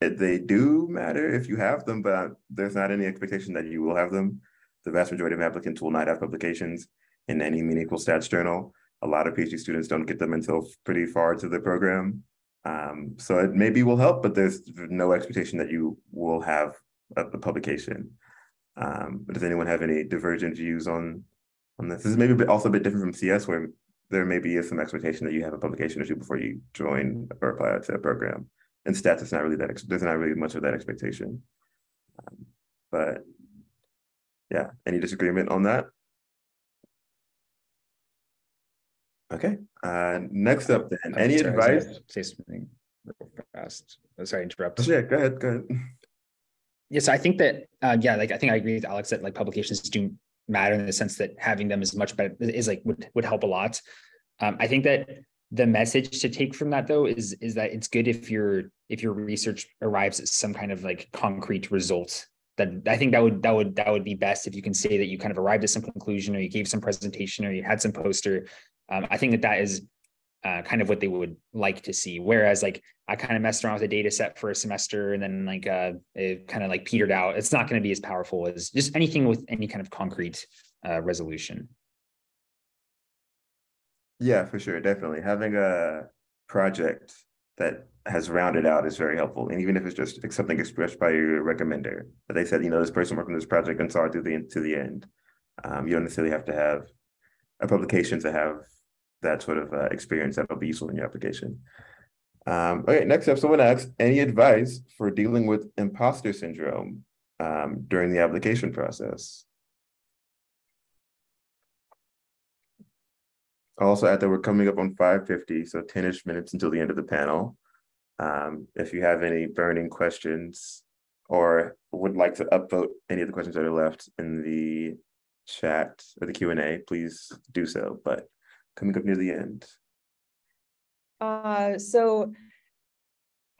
[SPEAKER 1] they do matter if you have them, but there's not any expectation that you will have them. The vast majority of applicants will not have publications in any meaningful stats journal. A lot of PhD students don't get them until pretty far to the program. Um, so it maybe will help, but there's no expectation that you will have a, a publication. Um, does anyone have any divergent views on on this? This is maybe also a bit different from CS, where there maybe is some expectation that you have a publication or two before you join or apply to a program. And stats, it's not really that. There's not really much of that expectation. Um, but yeah, any disagreement on that? Okay. Uh, next up, then, any sorry, advice?
[SPEAKER 3] Say something real fast. Oh, sorry, interrupt.
[SPEAKER 1] Yeah, go ahead. Go ahead.
[SPEAKER 3] Yes, I think that uh, yeah, like I think I agree with Alex that like publications do matter in the sense that having them is much better is like would would help a lot. Um, I think that the message to take from that though is is that it's good if your if your research arrives at some kind of like concrete result that I think that would that would that would be best if you can say that you kind of arrived at some conclusion or you gave some presentation or you had some poster um, I think that that is uh, kind of what they would like to see. Whereas like I kind of messed around with a data set for a semester and then like uh, it kind of like petered out. It's not going to be as powerful as just anything with any kind of concrete uh, resolution.
[SPEAKER 1] Yeah, for sure. Definitely. Having a project that has rounded out is very helpful. And even if it's just something expressed by your recommender, that they said, you know, this person worked on this project and saw it to the, to the end. Um, you don't necessarily have to have a publication to have that sort of uh, experience that'll be useful in your application. Um, okay, next up, someone asks, any advice for dealing with imposter syndrome um, during the application process? Also add that we're coming up on 550, so 10-ish minutes until the end of the panel. Um, if you have any burning questions or would like to upvote any of the questions that are left in the chat or the Q&A, please do so. But coming up near the end.
[SPEAKER 8] Uh, so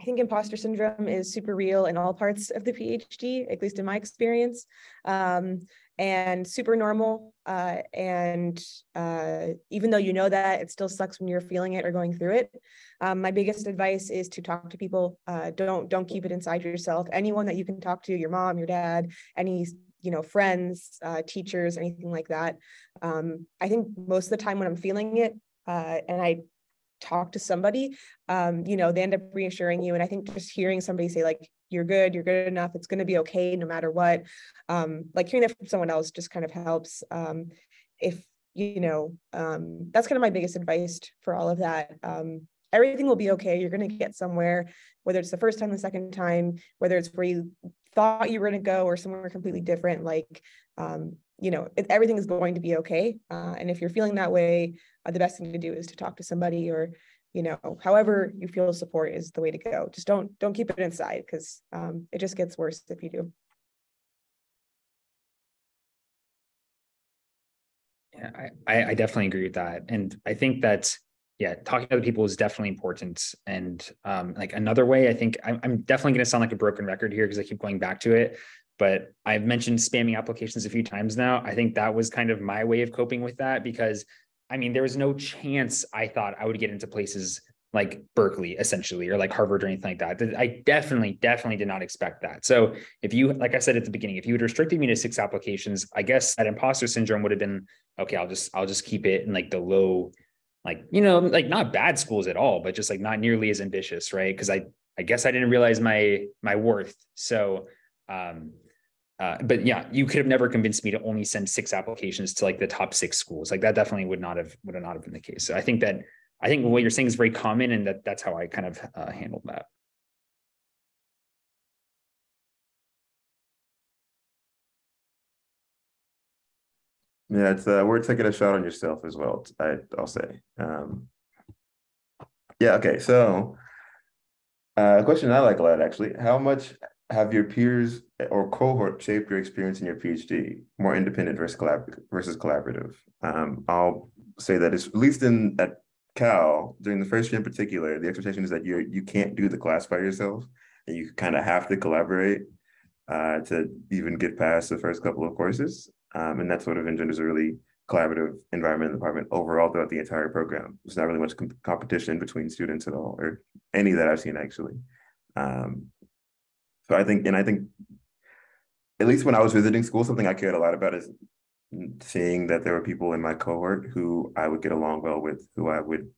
[SPEAKER 8] I think imposter syndrome is super real in all parts of the PhD, at least in my experience, um, and super normal. Uh, and uh, even though you know that, it still sucks when you're feeling it or going through it. Um, my biggest advice is to talk to people. Uh, don't don't keep it inside yourself. Anyone that you can talk to, your mom, your dad, any you know friends, uh, teachers, anything like that. Um, I think most of the time when I'm feeling it, uh, and I talk to somebody, um, you know, they end up reassuring you. And I think just hearing somebody say, like, you're good, you're good enough, it's going to be okay no matter what. Um, like hearing that from someone else just kind of helps. Um, if, you know, um, that's kind of my biggest advice for all of that. Um, everything will be okay. You're going to get somewhere, whether it's the first time, the second time, whether it's where you thought you were going to go or somewhere completely different. Like, um, you know, it, everything is going to be okay. Uh, and if you're feeling that way, uh, the best thing to do is to talk to somebody or, you know, however you feel support is the way to go. Just don't don't keep it inside because um, it just gets worse if you do.
[SPEAKER 3] Yeah, I, I definitely agree with that. And I think that, yeah, talking to other people is definitely important. And um, like another way, I think I'm, I'm definitely going to sound like a broken record here because I keep going back to it but I've mentioned spamming applications a few times now. I think that was kind of my way of coping with that because I mean, there was no chance I thought I would get into places like Berkeley, essentially, or like Harvard or anything like that. I definitely, definitely did not expect that. So if you, like I said at the beginning, if you had restricted me to six applications, I guess that imposter syndrome would have been okay. I'll just, I'll just keep it in like the low, like you know, like not bad schools at all, but just like not nearly as ambitious, right? Because I, I guess I didn't realize my my worth. So um, uh, but yeah, you could have never convinced me to only send six applications to like the top six schools. Like that definitely would not have would not have been the case. So I think that I think what you're saying is very common, and that that's how I kind of uh, handled that.
[SPEAKER 1] Yeah, it's uh, we're taking a shot on yourself as well. I I'll say. Um, yeah. Okay. So, uh, a question I like a lot actually. How much have your peers or cohort shaped your experience in your PhD more independent versus collab- versus collaborative? Um, I'll say that it's at least in at Cal during the first year in particular, the expectation is that you you can't do the class by yourself, and you kind of have to collaborate uh, to even get past the first couple of courses, um, and that sort of engenders a really collaborative environment in the department overall throughout the entire program. There's not really much com- competition between students at all, or any that I've seen actually. Um, so I think, and I think, at least when I was visiting school, something I cared a lot about is seeing that there were people in my cohort who I would get along well with, who I would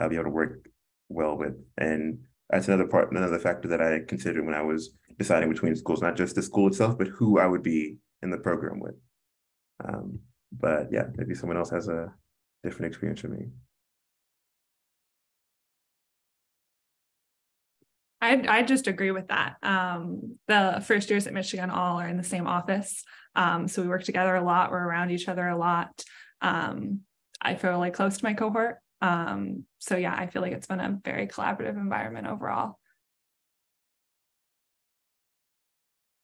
[SPEAKER 1] uh, be able to work well with, and that's another part, another factor that I considered when I was deciding between schools, not just the school itself, but who I would be in the program with. Um, but yeah, maybe someone else has a different experience from me.
[SPEAKER 4] I I just agree with that. Um, the first years at Michigan all are in the same office, um, so we work together a lot. We're around each other a lot. Um, I feel really close to my cohort. Um, so yeah, I feel like it's been a very collaborative environment overall.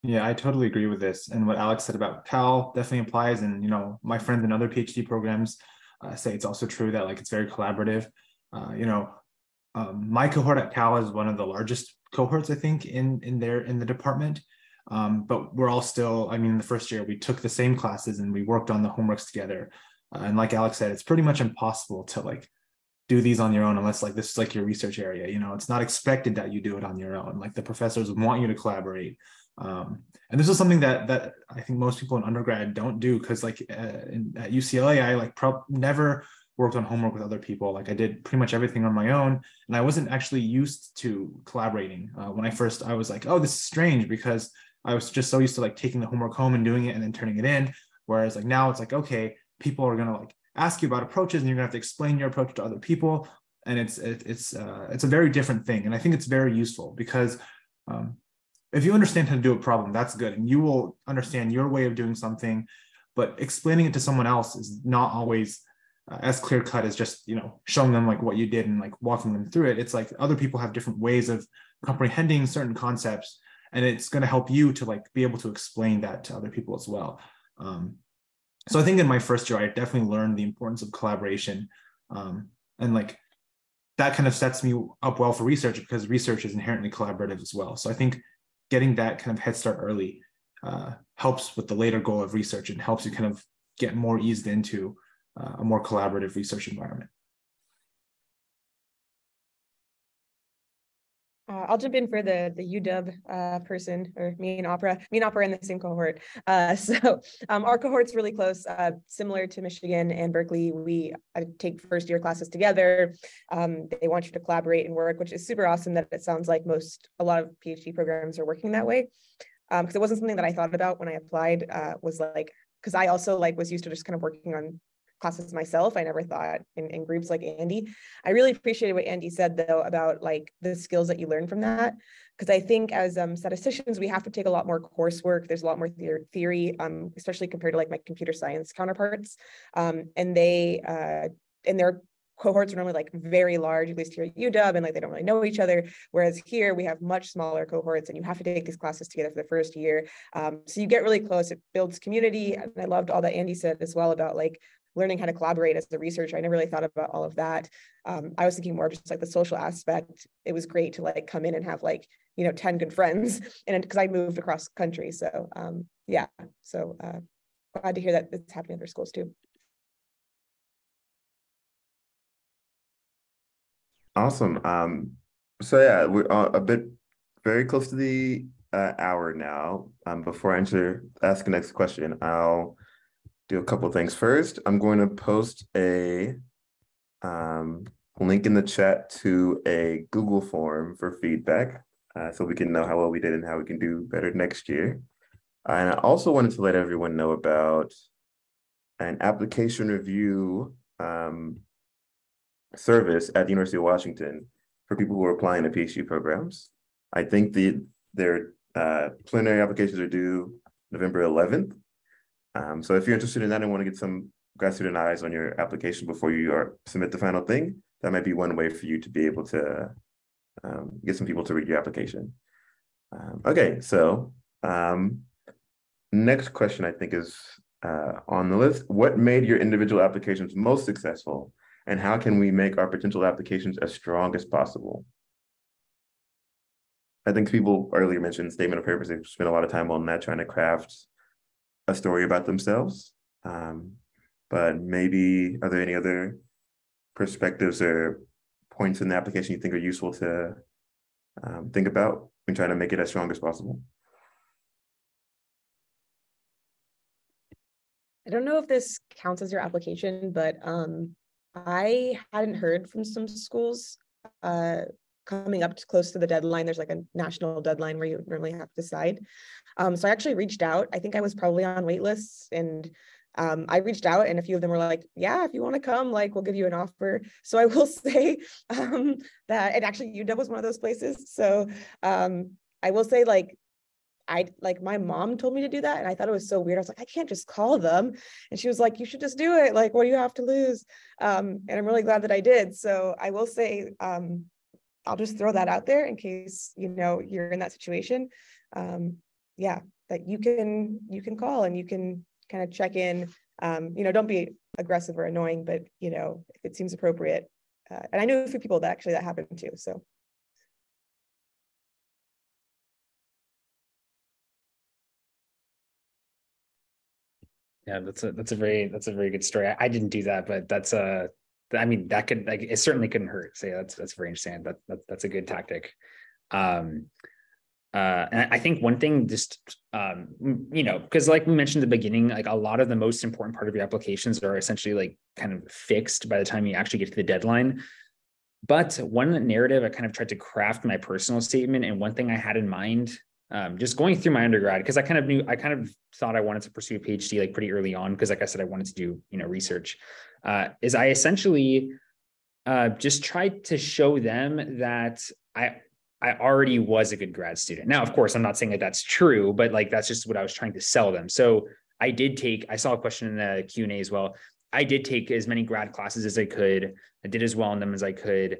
[SPEAKER 2] Yeah, I totally agree with this. And what Alex said about Cal definitely applies. And you know, my friends in other PhD programs uh, say it's also true that like it's very collaborative. Uh, you know, um, my cohort at Cal is one of the largest cohorts, I think, in in there in the department. Um, but we're all still, I mean, the first year we took the same classes and we worked on the homeworks together. Uh, and like Alex said, it's pretty much impossible to like do these on your own unless like this is like your research area. You know, it's not expected that you do it on your own. Like the professors want you to collaborate. Um, and this is something that that I think most people in undergrad don't do because like uh, in, at UCLA, I like pro- never worked on homework with other people. Like I did pretty much everything on my own, and I wasn't actually used to collaborating. Uh, when I first, I was like, "Oh, this is strange," because I was just so used to like taking the homework home and doing it and then turning it in. Whereas like now, it's like, okay, people are gonna like ask you about approaches, and you're gonna have to explain your approach to other people, and it's it, it's uh, it's a very different thing. And I think it's very useful because. Um, if you understand how to do a problem, that's good, and you will understand your way of doing something. But explaining it to someone else is not always uh, as clear cut as just you know showing them like what you did and like walking them through it it's like other people have different ways of comprehending certain concepts and it's going to help you to like be able to explain that to other people as well um, so i think in my first year i definitely learned the importance of collaboration um, and like that kind of sets me up well for research because research is inherently collaborative as well so i think getting that kind of head start early uh, helps with the later goal of research and helps you kind of get more eased into uh, a more collaborative research environment
[SPEAKER 8] Uh, I'll jump in for the the UW uh, person, or me and Opera. Me and Opera in the same cohort. Uh, so um, our cohort's really close, uh, similar to Michigan and Berkeley. We uh, take first year classes together. Um, they want you to collaborate and work, which is super awesome. That it sounds like most a lot of PhD programs are working that way. Because um, it wasn't something that I thought about when I applied. Uh, was like because I also like was used to just kind of working on classes myself. I never thought in, in groups like Andy. I really appreciated what Andy said though about like the skills that you learn from that. Because I think as um, statisticians, we have to take a lot more coursework. There's a lot more theory, um, especially compared to like my computer science counterparts. Um, and they, uh, and their cohorts are normally like very large, at least here at UW, and like they don't really know each other. Whereas here we have much smaller cohorts, and you have to take these classes together for the first year. Um, so you get really close. It builds community, and I loved all that Andy said as well about like learning how to collaborate as a researcher. I never really thought about all of that. Um, I was thinking more just like the social aspect. It was great to like come in and have like, you know, 10 good friends and because I moved across country. So um, yeah, so uh, glad to hear that it's happening at other schools too.
[SPEAKER 1] Awesome. Um, so yeah, we're uh, a bit very close to the uh, hour now. Um, before I answer, ask the next question, I'll do a couple things. First, I'm going to post a um, link in the chat to a Google form for feedback uh, so we can know how well we did and how we can do better next year. And I also wanted to let everyone know about an application review um, service at the University of Washington for people who are applying to PhD programs. I think the their uh, applications are due November 11th. Um, so if you're interested in that and want to get some student eyes on your application before you are, submit the final thing, that might be one way for you to be able to um, get some people to read your application. Um, okay, so um, next question I think is uh, on the list. What made your individual applications most successful and how can we make our potential applications as strong as possible? I think people earlier mentioned statement of purpose. They've spent a lot of time on that, trying to craft a story about themselves. Um, but maybe are there any other perspectives or points in the application you think are useful to um, think about when trying to make it as strong as possible?
[SPEAKER 8] I don't know if this counts as your application, but um, I hadn't heard from some schools uh, coming up to close to the deadline. There's like a national deadline where you normally have to decide. Um, so I actually reached out. I think I was probably on wait lists and um, I reached out and a few of them were like, yeah, if you want to come, like we'll give you an offer. So I will say um, that, and actually UW was one of those places. So um, I will say like, I like my mom told me to do that and I thought it was so weird. I was like, I can't just call them. And she was like, you should just do it. Like, what do you have to lose? Um, and I'm really glad that I did. So I will say, um, I'll just throw that out there in case you know you're in that situation. Um, yeah, that you can you can call and you can kind of check in. Um, you know, don't be aggressive or annoying, but you know if it seems appropriate. Uh, and I know a few people that actually that happened too. So.
[SPEAKER 3] Yeah, that's a that's a very that's a very good story. I, I didn't do that, but that's a I mean, that could like it certainly couldn't hurt. So yeah, that's that's very interesting. That, that that's a good tactic. Um, uh, and I think one thing just um, you know, because like we mentioned at the beginning, like a lot of the most important part of your applications are essentially like kind of fixed by the time you actually get to the deadline. But one narrative I kind of tried to craft my personal statement, and one thing I had in mind um, just going through my undergrad because I kind of knew I kind of thought I wanted to pursue a PhD like pretty early on because like I said I wanted to do you know research uh, is I essentially uh, just tried to show them that I I already was a good grad student. Now, of course, I'm not saying that that's true, but like that's just what I was trying to sell them. So I did take. I saw a question in the Q and A as well. I did take as many grad classes as I could. I did as well in them as I could.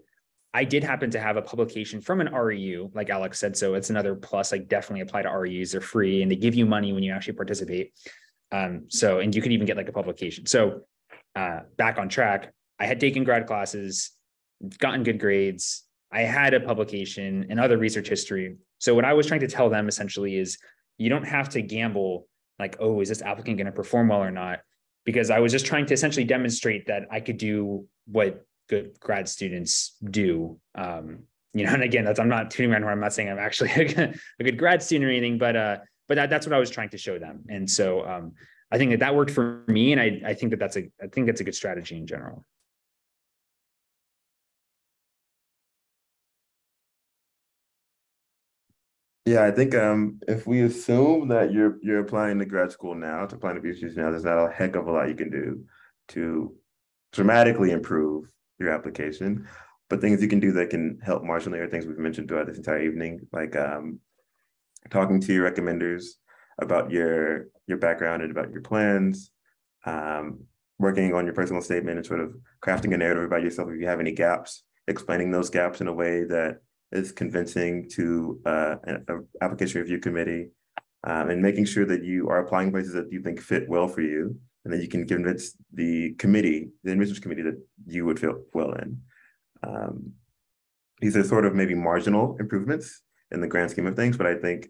[SPEAKER 3] I did happen to have a publication from an REU, like Alex said. So it's another plus, like definitely apply to REUs. They're free and they give you money when you actually participate. Um, so, and you can even get like a publication. So uh, back on track, I had taken grad classes, gotten good grades. I had a publication and other research history. So what I was trying to tell them essentially is you don't have to gamble like, oh, is this applicant going to perform well or not? Because I was just trying to essentially demonstrate that I could do what good grad students do. Um, you know, and again, that's I'm not tuning around where I'm not saying I'm actually a good, grad student or anything, but uh, but that, that's what I was trying to show them. And so um, I think that that worked for me, and I I think that that's a I think that's a good strategy in general.
[SPEAKER 1] Yeah, I think um, if we assume that you're you're applying to grad school now, to applying to PhDs now, there's not a heck of a lot you can do to dramatically improve your application. But things you can do that can help marginally are things we've mentioned throughout this entire evening, like um, talking to your recommenders about your your background and about your plans, um, working on your personal statement and sort of crafting a narrative about yourself if you have any gaps, explaining those gaps in a way that is convincing to uh, an application review committee um, and making sure that you are applying places that you think fit well for you and that you can convince the committee, the admissions committee that you would fit well in. Um, these are sort of maybe marginal improvements in the grand scheme of things, but I think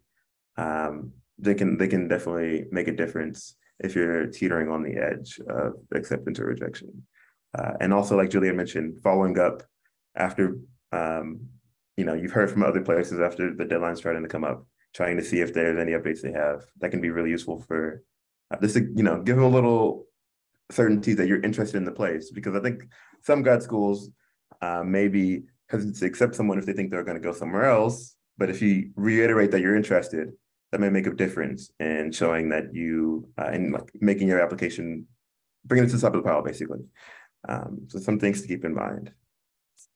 [SPEAKER 1] um, they can they can definitely make a difference if you're teetering on the edge of acceptance or rejection. Uh, and also, like Julia mentioned, following up after um, you know, you've heard from other places after the deadline starting to come up, trying to see if there's any updates they have that can be really useful for uh, this, you know, give them a little certainty that you're interested in the place. Because I think some grad schools uh, maybe hesitant to accept someone if they think they're going to go somewhere else. But if you reiterate that you're interested, that may make a difference in showing that you uh, in like making your application, bringing it to the top of the pile, basically. Um, so some things to keep in mind.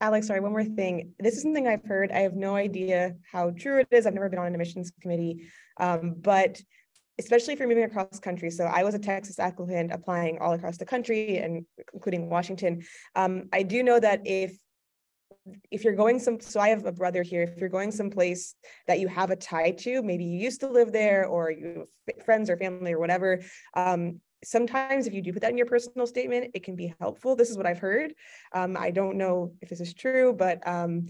[SPEAKER 8] Alex, sorry, one more thing. This is something I've heard. I have no idea how true it is. I've never been on an admissions committee, um, but especially you're moving across country. So I was a Texas applicant applying all across the country and including Washington. Um, I do know that if if you're going some so i have a brother here if you're going someplace that you have a tie to maybe you used to live there or you friends or family or whatever um, sometimes if you do put that in your personal statement, it can be helpful. This is what I've heard. Um, I don't know if this is true, but um,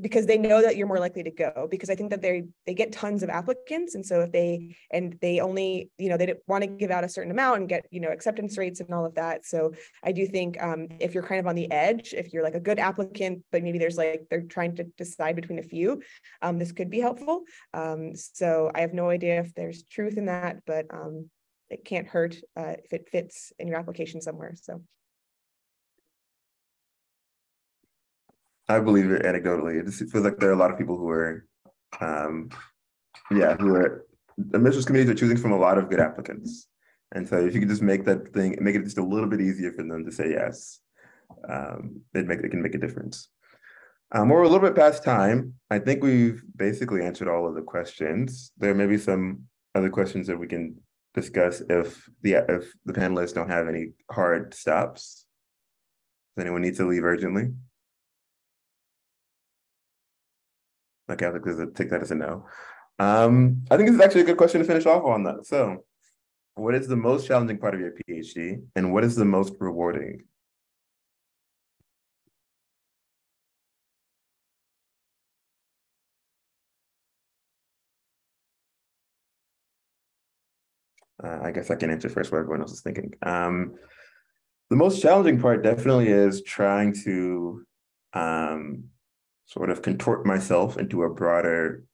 [SPEAKER 8] because they know that you're more likely to go because i think that they they get tons of applicants and so if they and they only you know they want to give out a certain amount and get you know acceptance rates and all of that so i do think um, if you're kind of on the edge if you're like a good applicant but maybe there's like they're trying to decide between a few um, this could be helpful um, so i have no idea if there's truth in that but um, it can't hurt uh, if it fits in your application somewhere. So.
[SPEAKER 1] I believe it anecdotally. It just feels like there are a lot of people who are, um, yeah, who are admissions committees are choosing from a lot of good applicants. And so if you could just make that thing, make it just a little bit easier for them to say yes, um, it make it can make a difference. Um, we're a little bit past time. I think we've basically answered all of the questions. There may be some other questions that we can discuss if the if the panelists don't have any hard stops. Does anyone need to leave urgently? Okay, I think there's a take that as a no. Um, I think this is actually a good question to finish off on that. So, what is the most challenging part of your PhD, and what is the most rewarding? Uh, I guess I can answer first what everyone else is thinking. Um, the most challenging part definitely is trying to um, sort of contort myself into a broader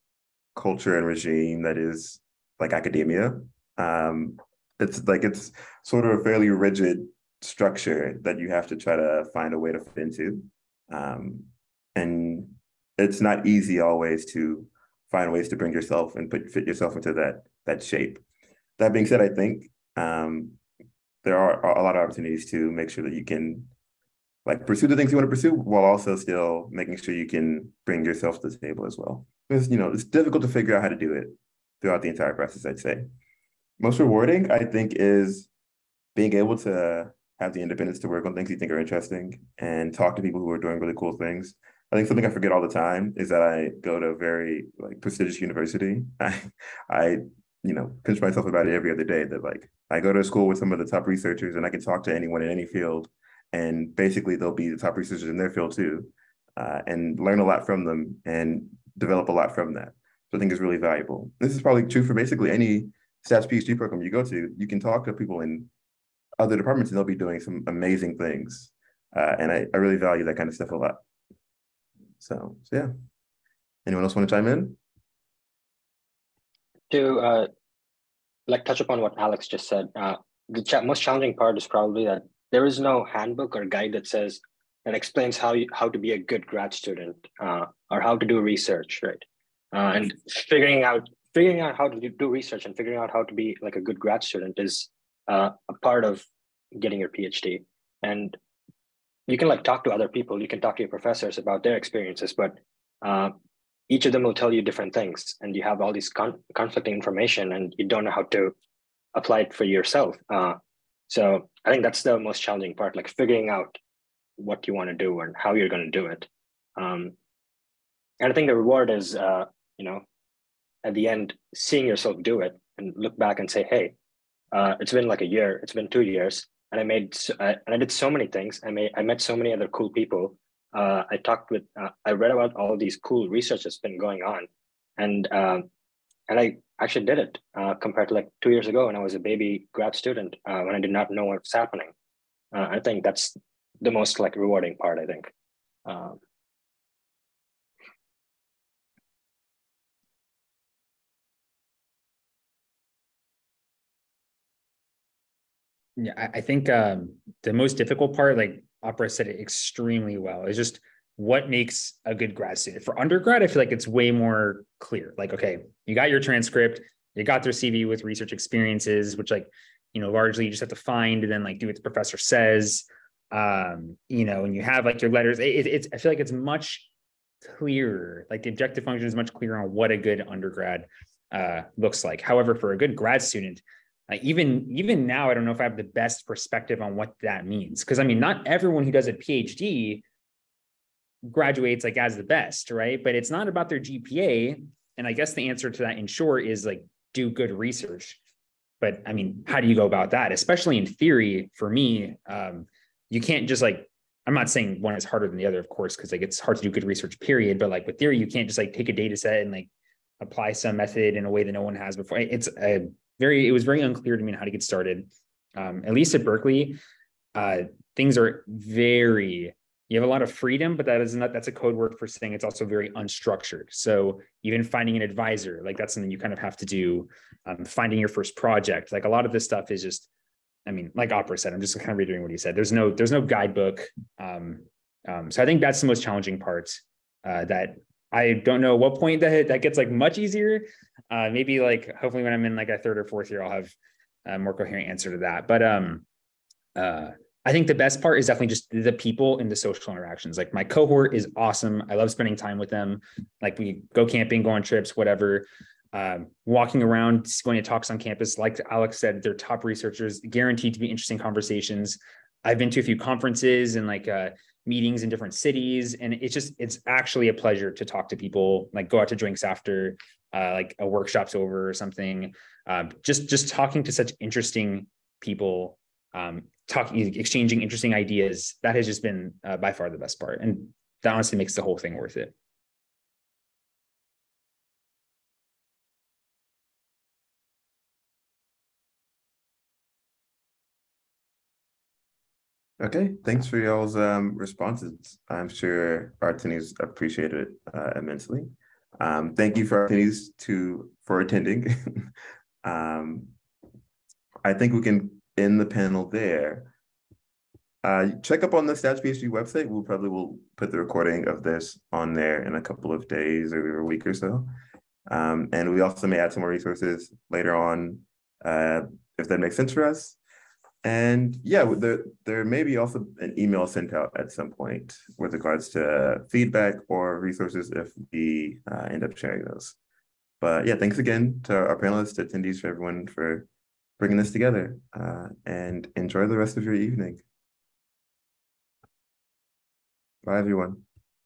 [SPEAKER 1] culture and regime that is like academia. Um, it's like it's sort of a fairly rigid structure that you have to try to find a way to fit into. Um, and it's not easy always to find ways to bring yourself and put fit yourself into that that shape. That being said, I think um, there are a lot of opportunities to make sure that you can like pursue the things you want to pursue while also still making sure you can bring yourself to the table as well. Because you know it's difficult to figure out how to do it throughout the entire process. I'd say most rewarding, I think, is being able to have the independence to work on things you think are interesting and talk to people who are doing really cool things I think something I forget all the time is that I go to a very like prestigious university. I, I, you know, pinch myself about it every other day that like I go to school with some of the top researchers and I can talk to anyone in any field, and basically they'll be the top researchers in their field too, uh, and learn a lot from them and develop a lot from that. So I think it's really valuable. This is probably true for basically any stats PhD program you go to. You can talk to people in other departments and they'll be doing some amazing things. Uh, and I, I really value that kind of stuff a lot. So, so yeah. Anyone else want to chime in?
[SPEAKER 6] To uh, like touch upon what Alex just said, uh, the ch most challenging part is probably that there is no handbook or guide that says that explains how you, how to be a good grad student uh, or how to do research, right? Uh, and figuring out figuring out how to do research and figuring out how to be like a good grad student is uh, a part of getting your PhD. And you can like talk to other people, you can talk to your professors about their experiences, but uh, each of them will tell you different things, and you have all these con- conflicting information, and you don't know how to apply it for yourself. Uh, so I think that's the most challenging part, like figuring out what you want to do and how you're going to do it. Um, and I think the reward is, uh, you know, at the end, seeing yourself do it and look back and say, hey, uh, it's been like a year, it's been two years, and I made uh, and I did so many things. I made I met so many other cool people. Uh, I talked with uh, I read about all these cool research that's been going on, and um, and I actually did it uh, compared to like two years ago when I was a baby grad student uh, when I did not know what was happening. Uh, I think that's the most like rewarding part. I think. Um,
[SPEAKER 3] Yeah, I, I think um, the most difficult part, like Opera said it extremely well, It's just what makes a good grad student. For undergrad, I feel like it's way more clear. Like, okay, you got your transcript, you got their CV with research experiences, which like, you know, largely you just have to find and then like do what the professor says. Um, you know, and you have like your letters. It, it's I feel like it's much clearer. Like the objective function is much clearer on what a good undergrad uh, looks like. However, for a good grad student, uh, even even now, I don't know if I have the best perspective on what that means. Because I mean, not everyone who does a PhD graduates like as the best, right? But it's not about their GPA. And I guess the answer to that in short is like do good research. But I mean, how do you go about that? Especially in theory, for me, um, you can't just like I'm not saying one is harder than the other, of course, because like it's hard to do good research, period. But like with theory, you can't just like take a data set and like apply some method in a way that no one has before. It's a very it was very unclear to me how to get started. Um, at least at Berkeley, uh, things are very you have a lot of freedom, but that is not that's a code word for saying it's also very unstructured. So even finding an advisor, like that's something you kind of have to do. Um, finding your first project, like a lot of this stuff is just, I mean, like Opera said, I'm just kind of redoing what he said. There's no there's no guidebook. Um, um, so I think that's the most challenging part uh, that I don't know what point that that gets like much easier. Uh, maybe like hopefully when I'm in like a third or fourth year, I'll have a more coherent answer to that. But um, uh, I think the best part is definitely just the people and the social interactions. Like my cohort is awesome. I love spending time with them. Like we go camping, go on trips, whatever. Um, walking around, going to talks on campus. Like Alex said, they're top researchers, guaranteed to be interesting conversations. I've been to a few conferences and like uh, meetings in different cities and it's just it's actually a pleasure to talk to people like go out to drinks after uh, like a workshop's over or something. Um, just just talking to such interesting people um, talking exchanging interesting ideas that has just been uh, by far the best part and that honestly makes the whole thing worth it
[SPEAKER 1] Okay, thanks for y'all's um, responses. I'm sure our attendees appreciate it uh, immensely. Um, thank you for attendees to for attending. um, I think we can end the panel there. Uh, check up on the Stats PhD website. We'll probably will put the recording of this on there in a couple of days or a week or so. Um, and we also may add some more resources later on uh, if that makes sense for us. And yeah, there, there may be also an email sent out at some point with regards to feedback or resources if we uh, end up sharing those. But yeah, thanks again to our panelists, attendees, for everyone for bringing this together uh, and enjoy the rest of your evening. Bye, everyone.